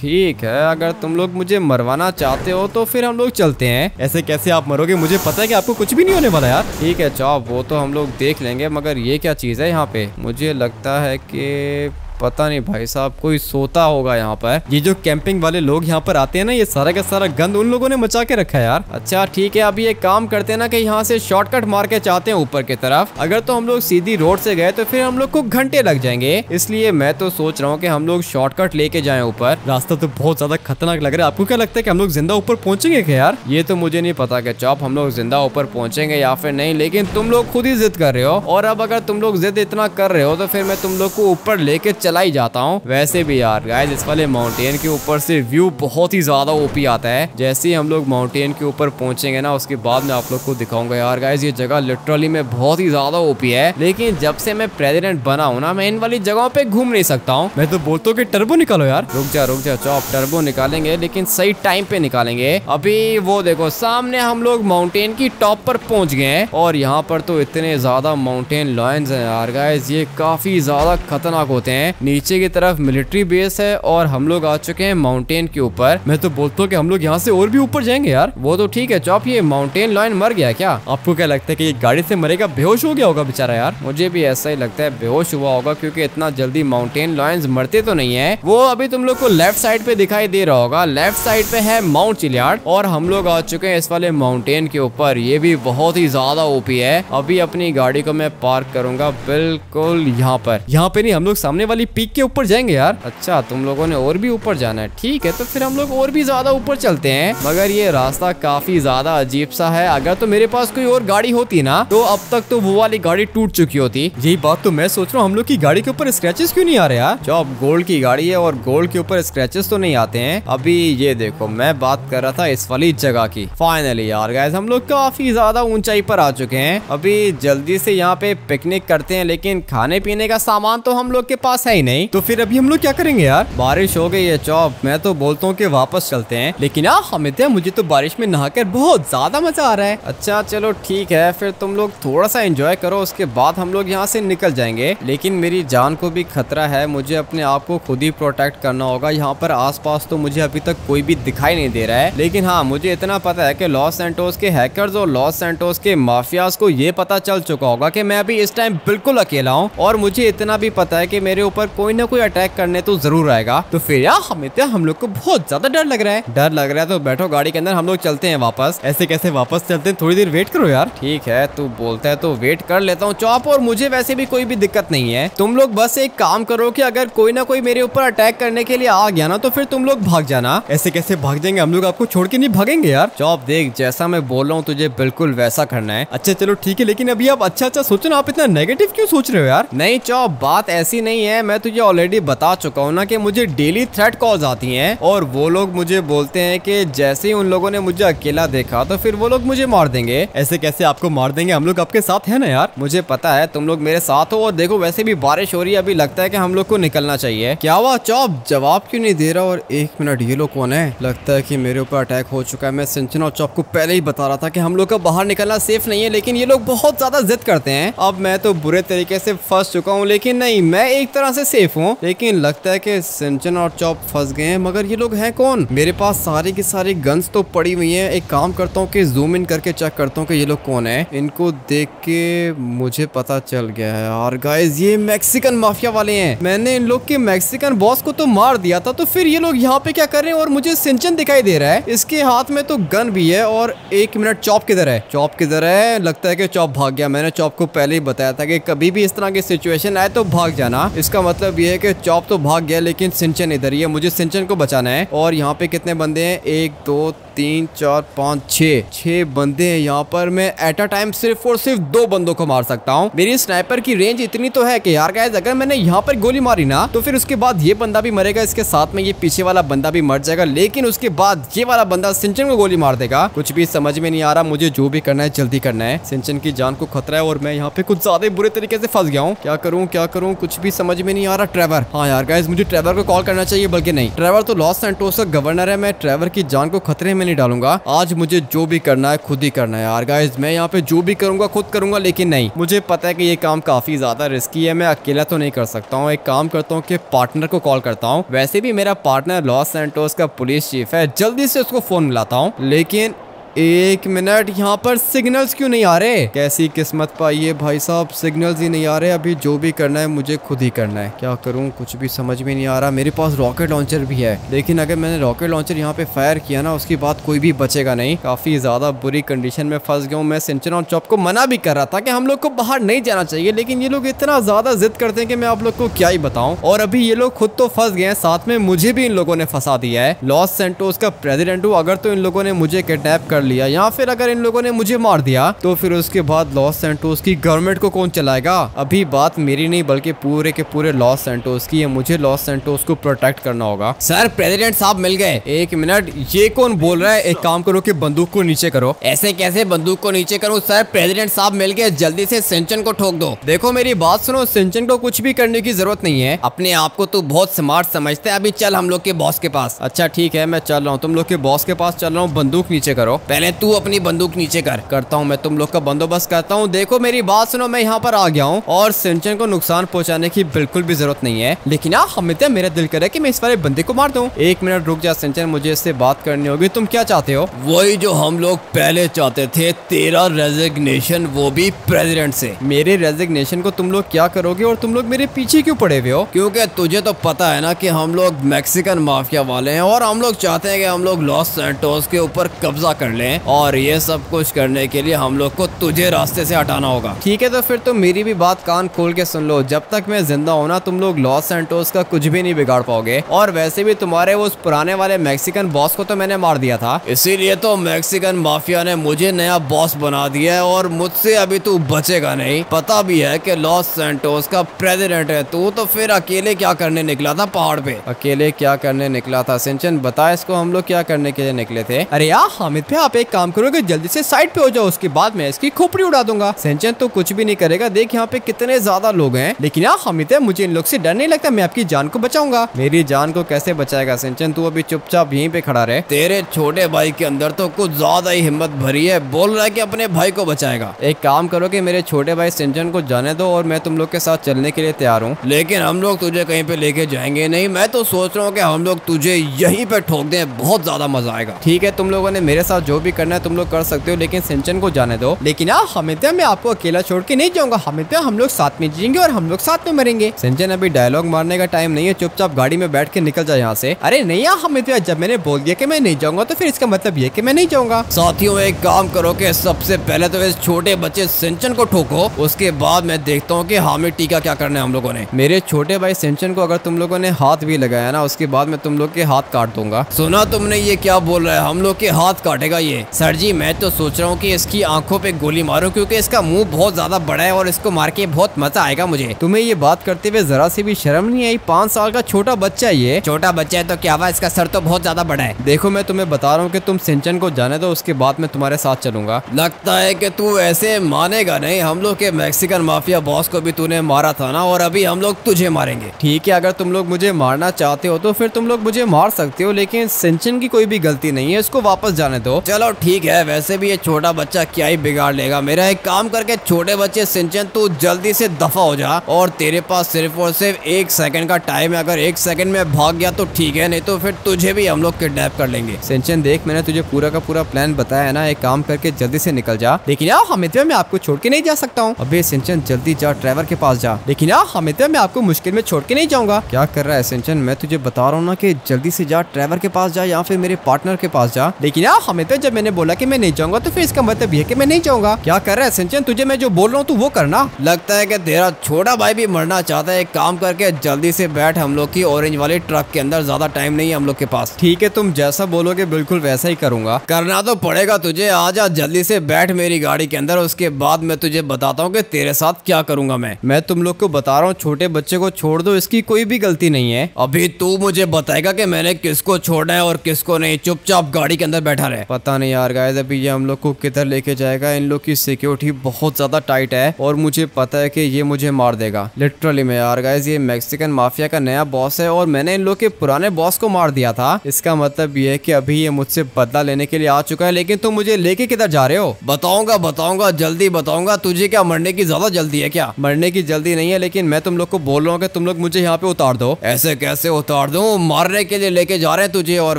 Speaker 1: ठीक है अगर तुम लोग मुझे मरवाना चाहते हो तो फिर हम लोग चलते हैं। ऐसे कैसे आप मरोगे? मुझे पता है कि आपको कुछ भी नहीं होने वाला यार। ठीक है चौप वो तो हम लोग देख लेंगे मगर ये क्या चीज़ है यहाँ पे? मुझे लगता है कि पता नहीं भाई साहब, कोई सोता होगा यहाँ पर। ये जो कैंपिंग वाले लोग यहाँ पर आते हैं ना, ये सारा का सारा गंद उन लोगों ने मचा के रखा है यार। अच्छा ठीक है अभी एक काम करते हैं ना कि यहाँ से शॉर्टकट मार के चाहते हैं ऊपर की तरफ़। अगर तो हम लोग सीधी रोड से गए तो फिर हम लोग को घंटे लग जाएँगे। इसलिए मैं तो सोच रहा हूँ की हम लोग शॉर्टकट लेके जाए ऊपर। रास्ता तो बहुत ज़्यादा खतरनाक लग रहा है। आपको क्या लगता है की हम लोग ज़िंदा ऊपर पहुँचेंगे क्या यार? ये तो मुझे नहीं पता कि चौप हम लोग ज़िंदा ऊपर पहुँचेंगे या फिर नहीं, लेकिन तुम लोग खुद ही जिद कर रहे हो। और अब अगर तुम लोग जिद इतना कर रहे हो तो फिर मैं तुम लोग को ऊपर लेके ही जाता हूँ। वैसे भी यार गाइज़ इस वाले माउंटेन के ऊपर से व्यू बहुत ही ज़्यादा ओपी आता है। जैसे ही हम लोग माउंटेन के ऊपर पहुँचेंगे ना, उसके बाद में आप लोग को दिखाऊँगा यार गाइज़ ये जगह लिटरली में बहुत ही ज़्यादा ओपी है। लेकिन जब से मैं प्रेसिडेंट बना हूँ ना, मैं इन वाली जगहों पे घूम नहीं सकता हूँ। मैं तो बोलता हूँ कि टर्बो निकालो यार। रुक जा रुक जा, चौप टर्बो निकालेंगे, लेकिन सही टाइम पे निकालेंगे। अभी वो देखो, सामने हम लोग माउंटेन की टॉप पर पहुँच गए हैं। और यहाँ पर तो इतने ज़्यादा माउंटेन लॉयंस हैं यार गाइस ये काफ़ी ज़्यादा खतरनाक होते हैं। नीचे की तरफ़ मिलिट्री बेस है और हम लोग आ चुके हैं माउंटेन के ऊपर। मैं तो बोलता हूँ कि हम लोग यहाँ से और भी ऊपर जाएँगे यार। वो तो ठीक है, चौप, ये माउंटेन लॉयन मर गया क्या? आपको क्या लगता है कि ये गाड़ी से मरेगा? बेहोश हो गया होगा बेचारा यार। मुझे भी ऐसा ही लगता है, बेहोश हुआ होगा क्योंकि इतना जल्दी माउंटेन लॉयंस मरते तो नहीं है। वो अभी तुम लोग को लेफ़्ट साइड पे दिखाई दे रहा होगा। लेफ़्ट साइड पे है माउंट चिलियार्ड और हम लोग आ चुके हैं इस वाले माउंटेन के ऊपर। ये भी बहुत ही ज़्यादा ओपी है। अभी अपनी गाड़ी को मैं पार्क करूँगा बिल्कुल यहाँ पर। यहाँ पे नहीं, हम लोग सामने वाली पीक के ऊपर जाएँगे यार। अच्छा तुम लोगों ने और भी ऊपर जाना है। ठीक है तो फिर हम लोग और भी ज़्यादा ऊपर चलते हैं। मगर ये रास्ता काफ़ी ज़्यादा अजीब सा है। अगर तो मेरे पास कोई और गाड़ी होती ना तो अब तक तो वो वाली गाड़ी टूट चुकी होती। यही बात तो मैं सोच रहा हूँ, हम लोग की गाड़ी के ऊपर स्क्रैचेस क्यों नहीं आ रहे यार? जो गोल्ड की गाड़ी है और गोल्ड के ऊपर स्क्रैचेस तो नहीं आते हैं। अभी ये देखो, मैं बात कर रहा था इस वाली जगह की। फाइनली यार गैस हम लोग काफ़ी ज़्यादा ऊंचाई पर आ चुके हैं। अभी जल्दी से यहाँ पे पिकनिक करते हैं, लेकिन खाने पीने का सामान तो हम लोग के पास है ही नहीं। तो फिर अभी हम लोग क्या करेंगे यार? बारिश हो गई है, चौप। मैं तो बोलता हूँ कि वापस चलते हैं। लेकिन यार हमित मुझे तो बारिश में नहाकर बहुत ज़्यादा मज़ा आ रहा है। अच्छा चलो ठीक है, फिर तुम लोग थोड़ा सा एंजॉय करो, उसके बाद हम लोग यहाँ से निकल जाएँगे। लेकिन मेरी जान को भी खतरा है, मुझे अपने आप को खुद ही प्रोटेक्ट करना होगा। यहाँ पर आसपास तो मुझे अभी तक कोई भी दिखाई नहीं दे रहा है। लेकिन हाँ मुझे इतना पता है कि लॉस सेंटोस के हैकर्स और लॉस सेंटोस के माफियाज को ये पता चल चुका होगा कि मैं अभी इस टाइम बिल्कुल अकेला हूँ। और मुझे इतना भी पता है कि मेरे ऊपर कोई ना कोई अटैक करने तो ज़रूर आएगा। तो फिर यार, हमें हम लोग को बहुत ज़्यादा डर लग रहा है। डर लग रहा है तो बैठो गाड़ी के अंदर, हम लोग चलते हैं वापस। ऐसे कैसे वापस चलते हैं? थोड़ी देर वेट करो यार। ठीक है, तू बोलता है तो वेट कर लेता हूँ चौप। और मुझे वैसे भी कोई भी दिक्कत नहीं है। तुम लोग बस एक काम करो की अगर कोई ना कोई मेरे ऊपर अटैक करने के लिए आ गया ना तो फिर तुम लोग भाग जाना। ऐसे कैसे भाग जाएँगे? हम लोग आपको छोड़ के नहीं भागेंगे यार। चौप, देख, जैसा मैं बोल रहा हूँ, तुझे बिल्कुल वैसा करना है। अच्छा चलो ठीक है, लेकिन अभी आप अच्छा अच्छा सोचो ना। आप इतना नेगेटिव क्यों सोच रहे हो यार? नहीं चौप, बात ऐसी नहीं है। मैं तुझे ऑलरेडी बता चुका हूँ ना कि मुझे डेली थ्रेट कॉल्स आती हैं और वो लोग मुझे बोलते हैं कि जैसे ही उन लोगों ने मुझे अकेला देखा तो फिर वो लोग मुझे मार देंगे। ऐसे कैसे आपको मार देंगे? हम लोग आपके साथ है ना यार। मुझे पता है तुम लोग मेरे साथ हो और देखो वैसे भी बारिश हो रही है, अभी लगता है की हम लोग को निकलना चाहिए। क्या हुआ? चौप! जवाब क्यों नहीं दे रहा? और एक मिनट, ये लोग कौन है? लगता है कि मेरे ऊपर अटैक हो चुका है। मैं सिंचन और चौप को पहले ही बता रहा था की हम लोग का बाहर निकलना सेफ़ नहीं है, लेकिन ये लोग बहुत ज़्यादा जिद करते हैं। अब मैं तो बुरे तरीके से फंस चुका हूँ, लेकिन नहीं, मैं एक तरह से सेफ़ हूँ। लेकिन लगता है कि सिंचन और चौप फंस गए हैं, मगर ये लोग हैं कौन? मेरे पास सारी की सारी गन्स तो पड़ी हुई हैं। एक काम करता हूँ कि जूम इन करके चेक करता हूँ कि ये लोग कौन है। इनको देख के मुझे पता चल गया है और गाइज़ ये मैक्सिकन माफिया वाले हैं। मैंने इन लोग के मैक्सिकन बॉस को तो मार दिया था तो फिर ये लोग यहाँ पे क्या कर रहे हैं? और मुझे सिंचन दिखाई दे रहा है। इसके हाथ में तो गन भी है और एक मिनट चौप किधर है? चौप किधर है? लगता है कि चौप भाग गया। मैंने चौप को पहले ही बताया था कि कभी भी इस तरह की सिचुएशन आए तो भाग जाना। इसका मतलब ये है कि चौप तो भाग गया, लेकिन सिंचन इधर ही है। मुझे सिंचन को बचाना है। और यहाँ पे कितने बंदे हैं? एक, दो तीन, चार, पाँच छः छः बंदे हैं यहाँ पर। मैं एट अ टाइम सिर्फ़ और सिर्फ़ दो बंदों को मार सकता हूँ। मेरी स्नाइपर की रेंज इतनी तो है कि यार गाइस अगर मैंने यहाँ पर गोली मारी ना तो फिर उसके बाद ये बंदा भी मरेगा, इसके साथ में ये पीछे वाला बंदा भी मर जाएगा। लेकिन उसके बाद ये वाला बंदा सिंचन को गोली मार देगा। कुछ भी समझ में नहीं आ रहा, मुझे जो भी करना है, जल्दी करना है। सिंचन की जान को खतरा है और मैं यहाँ पे कुछ ज़्यादा बुरे तरीके से फंस गया हूँ। क्या करूँ क्या करूँ, कुछ भी समझ में नहीं आ रहा। ट्रेवर हाँ यार गाइस मुझे ट्रेवर को कॉल करना चाहिए, बल्कि नहीं। ट्रेवर तो लॉस सेंटोस का गवर्नर है। मैं ट्रेवर की जान को खतरे में नहीं डालूँगा। आज मुझे जो भी करना है, खुद ही करना है यार। गाइज़ मैं यहाँ पे जो भी करूँगा, खुद करूँगा, लेकिन नहीं। मुझे पता है कि ये काम काफ़ी ज़्यादा रिस्की है। मैं अकेला तो नहीं कर सकता हूँ। एक काम करता हूँ कि पार्टनर को कॉल करता हूँ। वैसे भी मेरा पार्टनर लॉस सेंटोस का पुलिस चीफ है। जल्दी से उसको फ़ोन मिलाता हूँ। लेकिन एक मिनट, यहाँ पर सिग्नल्स क्यों नहीं आ रहे? कैसी किस्मत पाई है भाई साहब? सिग्नल्स ही नहीं आ रहे। अभी जो भी करना है, मुझे खुद ही करना है। क्या करूँ? कुछ भी समझ में नहीं आ रहा। मेरे पास रॉकेट लॉन्चर भी है। लेकिन अगर मैंने रॉकेट लॉन्चर यहाँ पे फायर किया ना, उसके बाद कोई भी बचेगा नहीं। काफ़ी ज़्यादा बुरी कंडीशन में फंस गया मैं सिंचन और चौप को मना भी कर रहा था कि हम लोग को बाहर नहीं जाना चाहिए। लेकिन ये लोग इतना ज़्यादा जिद करते हैं कि मैं आप लोग को क्या ही बताऊँ। और अभी ये लोग खुद तो फंस गए साथ में मुझे भी इन लोगों ने फंसा दिया है। लॉस सेंटोस का प्रेसिडेंट हूँ। अगर तो इन लोगों ने मुझे किडनेप कर कर लिया या फिर अगर इन लोगों ने मुझे मार दिया तो फिर उसके बाद लॉस सेंटोस की गवर्नमेंट को कौन चलाएगा? अभी बात मेरी नहीं बल्कि पूरे के पूरे लॉस सेंटोस की है। मुझे लॉस सेंटोस को प्रोटेक्ट करना होगा।
Speaker 2: सर प्रेसिडेंट साहब मिल गए।
Speaker 1: एक मिनट ये कौन बोल रहा है? एक काम करो कि बंदूक को नीचे करो।
Speaker 2: ऐसे कैसे बंदूक को नीचे करूँ? सर प्रेसिडेंट साहब मिल गए। जल्दी से सिंचन को ठोक दो।
Speaker 1: देखो मेरी बात सुनो सिंचन को कुछ भी करने की ज़रूरत नहीं है।
Speaker 2: अपने आप को तू बहुत स्मार्ट समझते है। अभी चल हम लोग के बॉस के पास।
Speaker 1: अच्छा ठीक है मैं चल रहा हूँ। तुम लोग के बॉस के पास चल रहा हूँ। बंदूक नीचे करो।
Speaker 2: पहले तू अपनी बंदूक नीचे कर।
Speaker 1: करता हूँ मैं तुम लोग का बंदोबस्त करता हूँ। देखो मेरी बात सुनो मैं यहाँ पर आ गया हूँ और सिंचन को नुकसान पहुँचाने की बिल्कुल भी ज़रूरत नहीं है। लेकिन हाँ हमें मेरा दिल करे की मैं इस वाले बंदे को मार दूँ। एक मिनट रुक जा सिंचन मुझे इससे बात करनी होगी। तुम क्या चाहते हो?
Speaker 2: वही जो हम लोग पहले चाहते थे तेरा रेजिग्नेशन वो भी प्रेसिडेंट से।
Speaker 1: मेरे रेजिग्नेशन को तुम लोग क्या करोगे और तुम लोग मेरे पीछे क्यों पड़े हुए हो?
Speaker 2: क्योंकि तुझे तो पता है ना कि हम लोग मैक्सिकन माफिया वाले हैं और हम लोग चाहते हैं कि हम लोग लॉस सेंटोस के ऊपर कब्जा कर लें और ये सब कुछ करने के लिए हम लोग को तुझे रास्ते से हटाना होगा।
Speaker 1: ठीक है तो फिर तुम मेरी भी बात कान खोल के सुन लो। जब तक मैं ज़िंदा हूँ ना तुम लोग लॉस सेंटोस का कुछ भी नहीं बिगाड़ पाओगे। और वैसे भी तुम्हारे उस पुराने वाले मैक्सिकन बॉस को तो मैंने मार दिया था।
Speaker 2: इसीलिए तो मैक्सिकन माफिया ने मुझे नया बॉस बना दिया है और मुझसे अभी तू बचेगा नहीं। पता भी है कि लॉस सेंटोस का प्रेसिडेंट है। तू तो फिर अकेले क्या करने निकला था पहाड़ पे?
Speaker 1: अकेले क्या करने निकला था? सिंचन बता इसको हम लोग क्या करने के लिए निकले थे? अरे यार हामिद पे आप एक काम करोगे जल्दी से साइड पे हो जाओ, उसके बाद मैं इसकी खोपड़ी उड़ा दूँगा। सिंचन तो कुछ भी नहीं करेगा। देख, यहाँ पे कितने ज़्यादा लोग हैं। लेकिन यार हामिद मुझे इन लोग से डर नहीं लगता, मैं आपकी जान को बचाऊँगा। मेरी जान को कैसे बचाएगा सिंचन तू अभी चुपचाप यहीं पे खड़ा रहे।
Speaker 2: तेरे छोटे भाई के अंदर तो कुछ ज़्यादा ही हिम्मत भरी है। बोल रहा है की अपने भाई को बचाएगा।
Speaker 1: एक काम करो कि मेरे छोटे भाई सिंचन को जाने दो और मैं तुम लोग के साथ चलने के लिए तैयार हूँ।
Speaker 2: लेकिन हम लोग तुझे कहीं पे लेके जाएँगे नहीं। मैं तो सोच रहा हूँ की हम लोग तुझे यहीं पे ठोक दे, बहुत ज़्यादा मज़ा आएगा।
Speaker 1: ठीक है, तुम लोगों ने मेरे साथ जो भी करना है, तुम लोग कर सकते हो, लेकिन सिंचन को जाने दो। लेकिन हाँ हमित मैं आपको अकेला छोड़ के नहीं जाऊँगा। हमित हम लोग साथ में जिएँगे और हम लोग साथ में मरेंगे। सिंचन अभी डायलॉग मारने का टाइम नहीं है। चुपचाप गाड़ी में बैठ के निकल जाए यहाँ से। अरे नहीं यार हमित जब मैंने बोल दिया कि मैं नहीं जाऊँगा तो फिर इसका मतलब ये कि मैं नहीं जाऊँगा।
Speaker 2: साथियों, एक काम करो कि सबसे पहले तो इस छोटे बच्चे सिंचन को ठोको। उसके बाद मैं देखता हूँ की हामिद टीका क्या करना है हम लोगों ने।
Speaker 1: मेरे छोटे भाई सिंचन को अगर तुम लोगों ने हाथ भी लगाया ना, उसके बाद मैं तुम लोग के हाथ काट दूँगा।
Speaker 2: सुना तुमने ये क्या बोल रहा है? हम लोग के हाथ काटेगा ये सर जी मैं तो सोच रहा हूँ कि इसकी आँखों पे गोली मारूं क्योंकि इसका मुँह बहुत ज़्यादा बड़ा है और इसको मार के बहुत मज़ा आएगा मुझे।
Speaker 1: तुम्हें ये बात करते हुए जरा सी भी शर्म नहीं आई? पाँच साल का छोटा बच्चा ये।
Speaker 2: छोटा बच्चा है तो क्या हुआ? इसका सर तो बहुत ज़्यादा बड़ा है।
Speaker 1: देखो मैं तुम्हें बता रहा हूँ की तुम सिंचन को जाने दो उसके बाद मैं तुम्हारे साथ चलूँगा।
Speaker 2: लगता है की तू ऐसे मानेगा नहीं। हम लोग के मैक्सिकन माफिया बॉस को भी तूने मारा था ना और अभी हम लोग तुझे मारेंगे।
Speaker 1: ठीक है अगर तुम लोग मुझे मारना चाहते हो तो फिर तुम लोग मुझे मार सकते हो लेकिन सिंचन की कोई भी गलती नहीं है इसको वापस जाने दो।
Speaker 2: चलो ठीक है, वैसे भी ये छोटा बच्चा क्या ही बिगाड़ लेगा। मेरा एक काम करके छोटे बच्चे सिंचन, तू जल्दी से दफ़ा हो जा और तेरे पास सिर्फ़ और सिर्फ़ एक सेकंड का टाइम है। अगर एक सेकंड में भाग गया तो ठीक है, नहीं तो फिर तुझे भी हम लोग किडनैप कर लेंगे।
Speaker 1: सिंचन, देख, मैंने तुझे पूरा का पूरा प्लान बताया है ना। एक काम करके जल्दी से निकल जा। लेकिन यार हमित मैं आपको छोड़ के नहीं जा सकता हूँ। अभी सिंचन, जल्दी जा ड्राइवर के पास जा। लेकिन यार हमित मैं आपको मुश्किल में छोड़ के नहीं जाऊँगा। क्या कर रहा है सिंचन? मैं तुझे बता रहा हूँ ना की जल्दी से जा ड्राइवर के पास जा या फिर मेरे पार्टनर के पास जा। लेकिन यार हमित जब मैंने बोला कि मैं नहीं जाऊँगा तो फिर इसका मतलब ये कि मैं नहीं जाऊँगा। क्या कर रहा है सिंचन? तुझे मैं जो बोल रहा हूँ तू वो करना।
Speaker 2: लगता है कि तेरा छोटा भाई भी मरना चाहता है। एक काम करके जल्दी से बैठ हम लोग की ऑरेंज वाले ट्रक के अंदर। ज़्यादा टाइम नहीं है हम लोग के पास।
Speaker 1: ठीक है तुम जैसा बोलोगे बिल्कुल वैसा ही करूँगा।
Speaker 2: करना तो पड़ेगा तुझे। आ जा जल्दी से बैठ मेरी गाड़ी के अंदर। उसके बाद मैं तुझे बताता हूँ कि तेरे साथ क्या करूँगा मैं।
Speaker 1: मैं तुम लोग को बता रहा हूँ छोटे बच्चे को छोड़ दो। इसकी कोई भी गलती नहीं है।
Speaker 2: अभी तू मुझे बताएगा की मैंने किसको छोड़ना है और किसको नहीं। चुपचाप गाड़ी के अंदर बैठा रहे।
Speaker 1: पता नहीं यार गाय अभी ये हम लोग को किधर लेके जाएगा? इन लोग की सिक्योरिटी बहुत ज़्यादा टाइट है और मुझे पता है कि ये मुझे मार देगा। लिटरली में यार गाइज़ ये मैक्सिकन माफिया का नया बॉस है और मैंने इन लोग के पुराने बॉस को मार दिया था। इसका मतलब ये है कि अभी ये मुझसे बदला लेने के लिए आ चुका है, लेकिन तुम मुझे लेके किधर जा रहे हो?
Speaker 2: बताऊँगा बताऊँगा, जल्दी बताऊँगा, तुझे क्या मरने की ज़्यादा जल्दी है क्या?
Speaker 1: मरने की जल्दी नहीं है, लेकिन मैं तुम लोग को बोल रहा हूँ कि तुम लोग मुझे यहाँ पे उतार दो।
Speaker 2: ऐसे कैसे उतार दो? मारने के लिए लेके जा रहे हैं तुझे और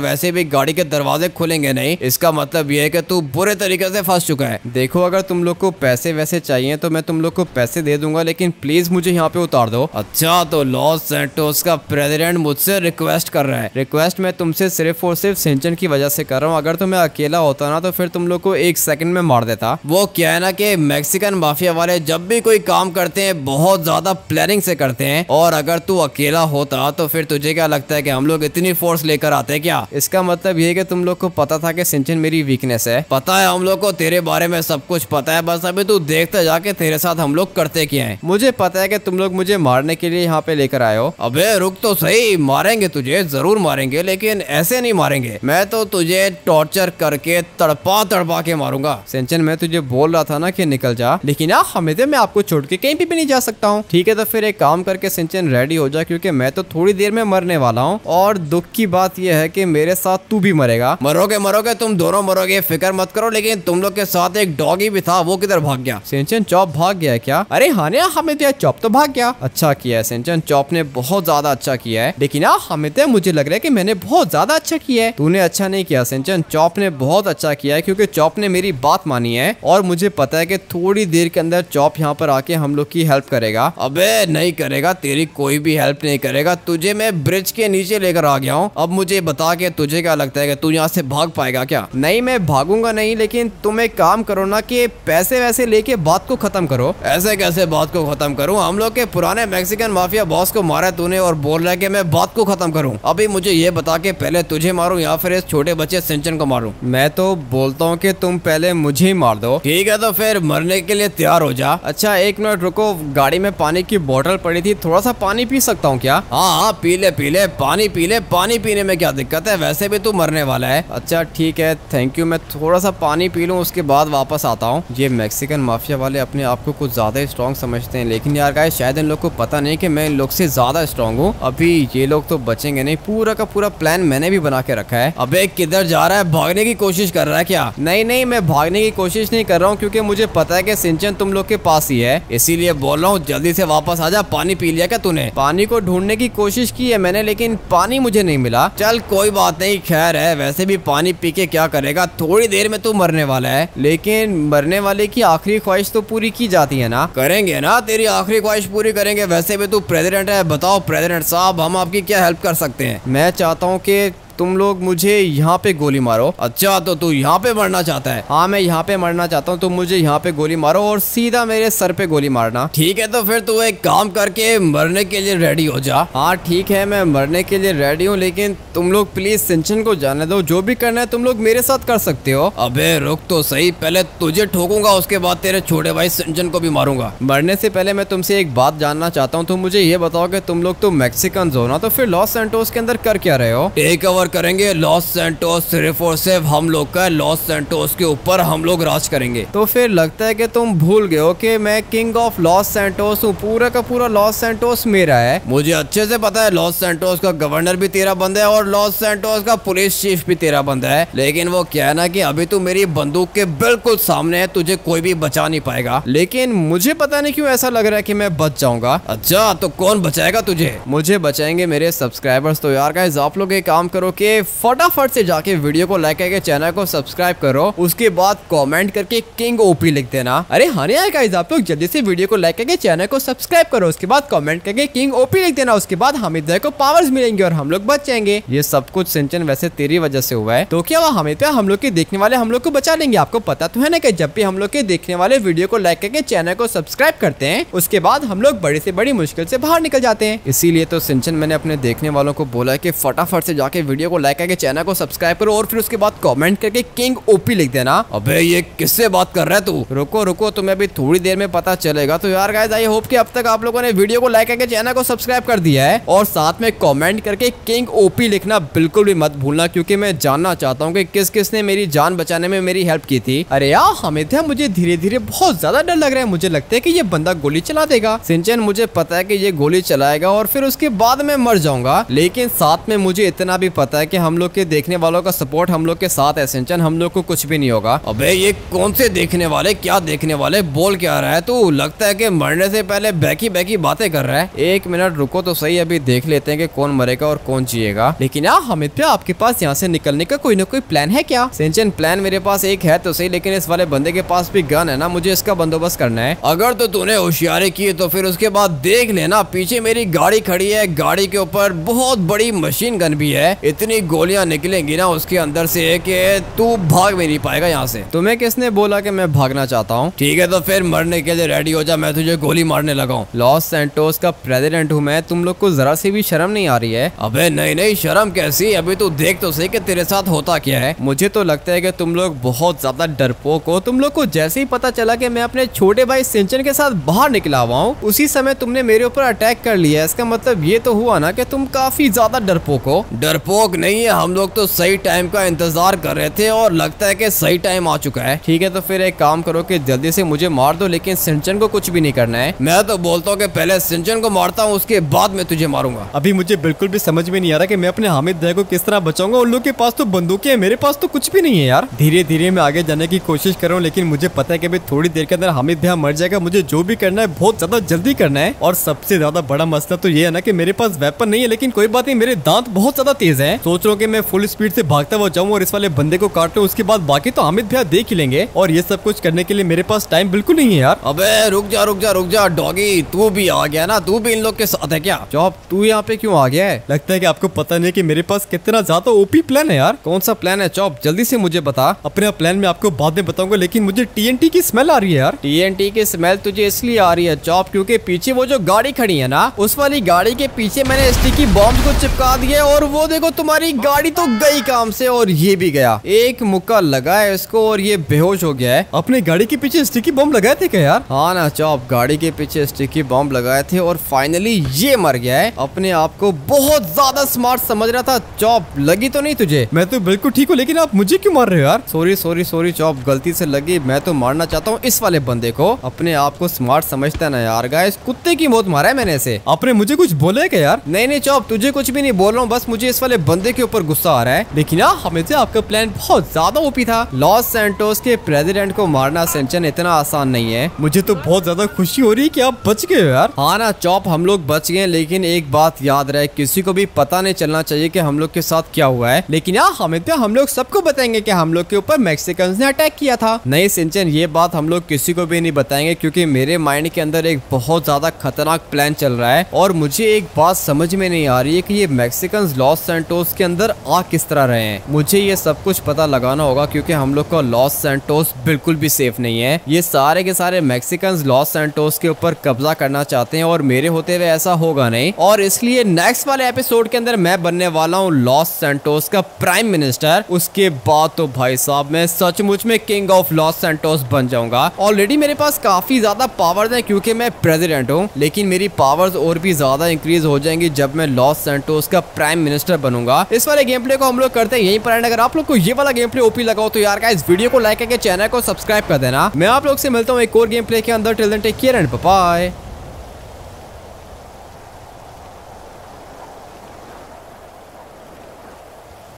Speaker 2: वैसे भी गाड़ी के दरवाजे खुलेंगे नहीं। इसका मतलब ये है कि तू बुरे तरीके से फंस चुका है।
Speaker 1: देखो अगर तुम लोग को पैसे वैसे चाहिए तो मैं तुम लोग को पैसे दे दूँगा लेकिन प्लीज़ मुझे यहाँ पे उतार दो।
Speaker 2: अच्छा तो लॉस सेंटोस का प्रेसिडेंट मुझसे रिक्वेस्ट कर रहा है।
Speaker 1: रिक्वेस्ट मैं तुमसे सिर्फ़ और सिर्फ़ सिंचन की वजह से कर रहा हूँ। अगर तो मैं अकेला होता ना तो फिर तुम लोग को एक सेकंड में मार देता।
Speaker 2: वो क्या है ना कि मैक्सिकन माफिया वाले जब भी कोई काम करते हैं बहुत ज़्यादा प्लानिंग से करते हैं। और अगर तू अकेला होता तो फिर तुझे क्या लगता है कि हम लोग इतनी फोर्स लेकर आते हैं क्या?
Speaker 1: इसका मतलब ये कि तुम लोग को पता था कि सिंचन मेरी
Speaker 2: मेरी वीकनेस है। पता है हम लोग को तेरे बारे में सब कुछ पता है, बस अभी तू देखते जाके तेरे साथ हम लोग करते क्या है।
Speaker 1: मुझे पता है कि तुम लोग मुझे मारने के लिए यहाँ पे लेकर हो।
Speaker 2: अबे, रुक तो सही, मारेंगे तुझे, ज़रूर मारेंगे, लेकिन ऐसे नहीं मारेंगे। मैं तो तुझे टॉर्चर करके तड़पा तड़पा के मारूँगा।
Speaker 1: सेंचन, मैं तुझे बोल रहा था ना कि निकल जा, लेकिन यार, हमें मैं आपको छोड़ के कहीं भी नहीं जा सकता हूँ। ठीक है तो फिर एक काम करके सिंचन रेडी हो जा, क्योंकि मैं तो थोड़ी देर में मरने वाला हूँ। और दुख की बात यह है कि मेरे साथ तू भी मरेगा।
Speaker 2: मरोगे मरोगे, तुम दोनों मरोगे फ़िक्र मत करो लेकिन तुम लोग के साथ एक डॉगी भी था वो किधर भाग गया?
Speaker 1: सिंचन चौप भाग गया क्या? अरे हाँ हमें दिया चौप तो भाग गया। अच्छा किया है सिंचन चौप ने बहुत ज़्यादा अच्छा किया है। लेकिन हमें मुझे लग रहा है की मैंने बहुत ज़्यादा अच्छा किया है। तूने अच्छा नहीं किया सिंचन चौप ने बहुत अच्छा किया है क्योंकि चौप ने मेरी बात मानी है। और मुझे पता है की थोड़ी देर के अंदर चौप यहाँ पर आके हम लोग की हेल्प करेगा।
Speaker 2: अबे नहीं करेगा तेरी कोई भी हेल्प नहीं करेगा। तुझे मैं ब्रिज के नीचे लेकर आ गया हूँ। अब मुझे बता के तुझे क्या लगता है कि तू यहाँ से भाग पाएगा क्या?
Speaker 1: नहीं मैं भागूँगा नहीं लेकिन तुम एक काम करो ना कि पैसे वैसे लेके बात को खत्म करो।
Speaker 2: ऐसे कैसे बात को खत्म करूँ? हम लोग के पुराने मैक्सिकन माफिया बॉस को मारा तूने और बोल रहा है की मैं बात को खत्म करूँ। अभी मुझे ये बता के पहले तुझे मारू या फिर इस छोटे बच्चे सिंचन को मारू?
Speaker 1: मैं तो बोलता हूँ की तुम पहले मुझे ही मार दो।
Speaker 2: ठीक है तो फिर मरने के लिए तैयार हो जा।
Speaker 1: अच्छा एक मिनट रुको। गाड़ी में पानी की बोतल पड़ी थी। थोड़ा सा पानी पी सकता हूँ क्या?
Speaker 2: हाँ हाँ पी ले पी ले। पानी पी ले। पानी पीने में क्या दिक्कत है? वैसे भी तू मरने वाला है।
Speaker 1: अच्छा ठीक है। Thank you. मैं थोड़ा सा पानी पी लूँ, उसके बाद वापस आता हूँ। ये मैक्सिकन माफिया वाले अपने आप को कुछ ज़्यादा स्ट्रॉन्ग समझते हैं। लेकिन यार गाय शायद इन लोग को पता नहीं कि मैं इन लोग से ज़्यादा स्ट्रॉन्ग हूँ। अभी ये लोग तो बचेंगे नहीं। पूरा का पूरा प्लान मैंने भी बना के रखा है।
Speaker 2: अब, किधर जा रहा है? भागने की कोशिश कर रहा है क्या?
Speaker 1: नहीं नहीं, मैं भागने की कोशिश नहीं कर रहा हूँ, क्योंकि मुझे पता है कि सिंचन तुम लोग के पास ही है।
Speaker 2: इसीलिए बोल रहा हूँ, जल्दी से वापस आ जा। पानी पी लिया क्या तूने?
Speaker 1: पानी को ढूँढने की कोशिश की है मैंने, लेकिन पानी मुझे नहीं मिला।
Speaker 2: चल, कोई बात नहीं। खैर है, वैसे भी पानी पी के क्या करेगा थोड़ी देर में तो मरने वाला है,
Speaker 1: लेकिन मरने वाले की आखिरी ख्वाहिश तो पूरी की जाती है ना?
Speaker 2: करेंगे ना, तेरी आखिरी ख्वाहिश पूरी करेंगे। वैसे भी तू प्रेसिडेंट है, बताओ प्रेसिडेंट साहब, हम आपकी क्या हेल्प कर सकते हैं?
Speaker 1: मैं चाहता हूँ कि तुम लोग मुझे यहाँ पे गोली मारो।
Speaker 2: अच्छा तो तू यहाँ पे मरना चाहता है।
Speaker 1: हाँ मैं यहाँ पे मरना चाहता हूँ तुम मुझे यहाँ पे गोली मारो और सीधा मेरे सर पे गोली मारना।
Speaker 2: ठीक है तो फिर तू एक काम करके मरने के लिए रेडी हो जा।
Speaker 1: हाँ ठीक है, मैं मरने के लिए रेडी हूँ, लेकिन तुम लोग प्लीज़ सिंचन को जाने दो। जो भी करना है, तुम लोग मेरे साथ कर सकते हो।
Speaker 2: अबे, रुक तो सही। पहले तुझे ठोकूँगा, उसके बाद तेरे छोटे भाई सिंचन को भी मारूँगा।
Speaker 1: मरने से पहले मैं तुमसे एक बात जानना चाहता हूँ। तुम मुझे ये बताओ कि तुम लोग तो मैक्सिकन हो ना तो फिर लॉस सेंटोस के अंदर कर क्या रहे हो?
Speaker 2: टेक ओवर करेंगे लॉस सेंटोस सिर्फ़ और सिर्फ़ हम लोग का लॉस सेंटोस के ऊपर हम लोग राज करेंगे।
Speaker 1: तो फिर लगता है कि तुम भूल गए हो कि मैं किंग ऑफ़ लॉस सेंटोस हूँ। पूरा का पूरा लॉस सेंटोस मेरा है।
Speaker 2: मुझे अच्छे से पता है लॉस सेंटोस का गवर्नर भी तेरा बंद है और लॉस सेंटोस का पुलिस चीफ भी तेरा बंद है। लेकिन वो क्या है ना कि अभी तू मेरी बंदूक के बिल्कुल सामने है तुझे कोई भी बचा नहीं पाएगा।
Speaker 1: लेकिन मुझे पता नहीं क्यों ऐसा लग रहा है कि मैं बच जाऊँगा।
Speaker 2: अच्छा तो कौन बचाएगा तुझे?
Speaker 1: मुझे बचाएँगे मेरे सब्सक्राइबर्स तो यार आप लोग एक काम करो कि फटाफट से जाके वीडियो को लाइक करके चैनल को सब्सक्राइब करो, उसके बाद कमेंट करके किंग ओपी लिख देना। अरे हाँ गाइस आप लोग जल्दी से वीडियो को लाइक करके चैनल को सब्सक्राइब करो, उसके बाद कमेंट करके किंग ओपी लिख देना, उसके बाद हमिद को पावर्स मिलेंगे और हम लोग बच जाएँगे ये सब कुछ सिंचन वैसे तेरी वजह से हुआ है। तो क्या वह हमिद हम लोग के देखने वाले, हम लोग को बचा लेंगे। आपको पता तो है ना कि जब भी हम लोग के देखने वाले वीडियो को लाइक करके चैनल को सब्सक्राइब करते हैं, उसके बाद हम लोग बड़ी से बड़ी मुश्किल से बाहर निकल जाते हैं। इसीलिए तो सिंचन मैंने अपने देखने वालों को बोला कि फटाफट से जाके वीडियो को लाइक करके चैनल को सब्सक्राइब करो और फिर उसके बाद कमेंट करके किंग ओपी लिख देना।
Speaker 2: अबे, ये किससे बात कर रहा है तू?
Speaker 1: रुको रुको, तुम्हें अभी थोड़ी देर में पता चलेगा। तो यार गाइस आई होप कि अब तक आप लोगों ने वीडियो को लाइक करके चैनल को सब्सक्राइब कर दिया है और साथ में कॉमेंट करके किंग ओपी लिखना बिल्कुल भी मत भूलना, क्योंकि मैं जानना चाहता हूँ की किस किस ने मेरी जान बचाने में मेरी हेल्प की थी। अरे यार, हमें थे मुझे धीरे धीरे बहुत ज़्यादा डर लग रहा है। मुझे लगता है की ये बंदा गोली चला देगा। सिंचन, मुझे पता है की ये गोली चलाएगा और फिर उसके बाद में मर जाऊँगा। लेकिन साथ में मुझे इतना भी पता है कि हम लोग के देखने वालों का सपोर्ट हम लोग के साथ है सिंचन। हम लोग को कुछ भी नहीं होगा।
Speaker 2: अबे ये कौन से देखने वाले क्या देखने वाले? बोल क्या रहा है तू? लगता है कि मरने से पहले बैकी बैकी बातें कर रहा है।
Speaker 1: एक मिनट रुको तो सही अभी देख लेते हैं कि कौन मरेगा और कौन जिएगा। लेकिन यार हमिद पे आपके पास यहाँ से निकलने का कोई ना कोई प्लान है क्या? सिंचन प्लान मेरे पास एक है तो सही लेकिन इस वाले बंदे के पास भी गन है ना मुझे इसका बंदोबस्त करना है।
Speaker 2: अगर तो तूने होशियारी की तो फिर उसके बाद देख लेना पीछे मेरी गाड़ी खड़ी है गाड़ी के ऊपर बहुत बड़ी मशीन गन भी है। इतनी गोलियाँ निकलेंगी ना उसके अंदर से कि तू भाग भी नहीं पाएगा यहाँ से।
Speaker 1: तुम्हें किसने बोला कि मैं भागना चाहता हूँ?
Speaker 2: ठीक है तो फिर मरने के लिए रेडी हो जा मैं तुझे गोली मारने लगा हूँ।
Speaker 1: लॉस सेंटोस का प्रेसिडेंट हूँ मैं तुम लोग को जरा सी भी शर्म नहीं आ रही है?
Speaker 2: अबे नहीं नहीं शर्म कैसी? अभी तू देख तो सही कि तेरे साथ होता क्या है।
Speaker 1: मुझे तो लगता है कि तुम लोग बहुत ज़्यादा डरपोक हो। तुम लोग को जैसे ही पता चला कि मैं अपने छोटे भाई सिंचन के साथ बाहर निकला हुआ हूँ उसी समय तुमने मेरे ऊपर अटैक कर लिया इसका मतलब ये तो हुआ ना कि तुम काफ़ी ज़्यादा डरपोक हो।
Speaker 2: डरपोक? नहीं है, हम लोग तो सही टाइम का इंतज़ार कर रहे थे और लगता है कि सही टाइम आ चुका है।
Speaker 1: ठीक है तो फिर एक काम करो कि जल्दी से मुझे मार दो, लेकिन सिंचन को कुछ भी नहीं करना है।
Speaker 2: मैं तो बोलता हूँ कि पहले सिंचन को मारता हूँ, उसके बाद मैं तुझे मारूँगा।
Speaker 1: अभी मुझे बिल्कुल भी समझ में नहीं आ रहा की मैं अपने हामिद भाई को किस तरह बचाऊँगा। उन लोग के पास तो बंदूकें है, मेरे पास तो कुछ भी नहीं है यार। धीरे धीरे मैं आगे जाने की कोशिश कर रहा हूँ, लेकिन मुझे पता है कि थोड़ी देर के अंदर हामिद भैया मर जाएगा। मुझे जो भी करना है, बहुत ज़्यादा जल्दी करना है। और सबसे ज़्यादा बड़ा मसला तो ये है ना कि मेरे पास वेपन नहीं है, लेकिन कोई बात नहीं, मेरे दांत बहुत ज़्यादा तेज है। सोच रहा हूँ कि मैं फुल स्पीड से भागता हुआ जाऊँ और इस वाले बंदे को काट लूँ उसके बाद बाकी तो हामिद भैया देख ही लेंगे। और ये सब कुछ करने के लिए मेरे पास टाइम बिल्कुल नहीं है यार।
Speaker 2: अबे रुक जा रुक जा रुक जा डॉगी तू भी आ गया ना तू भी इन लोग के साथ है क्या?
Speaker 1: जॉब तू यहाँ पे क्यों आ गया है? लगता है कि आपको पता नहीं कि मेरे पास कितना ज़्यादा ओपी प्लान है यार। कौन सा प्लान है? चौप जल्दी से मुझे बता। अपने प्लान में आपको बाद में बताऊँगा लेकिन मुझे टीएनटी की स्मेल आ रही है यार। टीएनटी की स्मेल तुझे इसलिए आ रही है चौप क्योंकि पीछे वो जो गाड़ी खड़ी है ना उस वाली गाड़ी के पीछे मैंने स्टिकी बॉम्ब को चिपका दिया और वो देखो तुम्हारी गाड़ी तो गई काम से और ये भी गया। एक मुक्का लगा है इसको और ये बेहोश हो गया है। अपने गाड़ी के पीछे स्टिकी बॉम्ब लगाए थे क्या यार? हाँ ना चौप गाड़ी के पीछे स्टिकी बॉम्ब लगाए थे और फाइनली ये मर गया है। अपने आप को बहुत ज़्यादा स्मार्ट समझ रहा था। चौप लगी तो नहीं तुझे? मैं तो बिल्कुल ठीक हूँ लेकिन आप मुझे क्यों मार रहे हो यार? सॉरी सॉरी सॉरी चौप गलती से लगी। मैं तो मारना चाहता हूँ इस वाले बंदे को। अपने आप को स्मार्ट समझता ना यार गाइस कुत्ते की मौत मारा है मैंने इसे। आपने मुझे कुछ बोले क्या यार? नहीं नहीं चौप तुझे कुछ भी नहीं बोल रहा हूँ। बस मुझे इस वाले बंदे के ऊपर गुस्सा आ रहा है। लेकिन यार हमें से आपका प्लान बहुत ज़्यादा ओपी था। लॉस सेंटोस के प्रेसिडेंट को मारना सेंचन इतना आसान नहीं है। मुझे तो बहुत ज़्यादा खुशी हो रही है कि आप बच गए यार। हाँ ना, चौप, हम लोग बच गए लेकिन एक बात याद रहे, किसी को भी पता नहीं चलना चाहिए कि हम लोग के साथ क्या हुआ है। लेकिन यार हमें तो हम लोग सबको बताएँगे की हम लोग के ऊपर मैक्सिकन ने अटैक किया था। नहीं सिंचन ये बात हम लोग किसी को भी नहीं बताएँगे, क्योंकि मेरे माइंड के अंदर एक बहुत ज़्यादा खतरनाक प्लान चल रहा है। और मुझे एक बात समझ में नहीं आ रही है कि ये मैक्सिकन लॉस सेंटोस के अंदर आ किस तरह रहे हैं? मुझे ये सब कुछ पता लगाना होगा क्योंकि हम लोग का लॉस सेंटोस बिल्कुल भी सेफ़ नहीं है। ये सारे के सारे मैक्सिकन लॉस सेंटोस के ऊपर कब्जा करना चाहते हैं और मेरे होते हुए ऐसा होगा नहीं। और इसलिए नेक्स्ट वाले एपिसोड के अंदर मैं बनने वाला हूँ लॉस सेंटोस का प्राइम मिनिस्टर उसके बाद तो भाई साहब मैं सचमुच में किंग ऑफ़ लॉस सेंटोस बन जाऊँगा। ऑलरेडी मेरे पास काफ़ी ज़्यादा पावर्स है क्योंकि मैं प्रेसिडेंट हूँ। लेकिन मेरी पावर्स और भी ज़्यादा इंक्रीज हो जाएँगी जब मैं लॉस सेंटोस का प्राइम मिनिस्टर बनूँगा। इस वाले गेम प्ले को हम लोग करते हैं यही पर अगर आप लोग को ये वाला गेम प्ले ओपी लगाओ तो यार का इस वीडियो को लाइक करके चैनल को सब्सक्राइब कर देना। मैं आप लोग से मिलता हूँ एक और गेम प्ले के अंदर। Till take care bye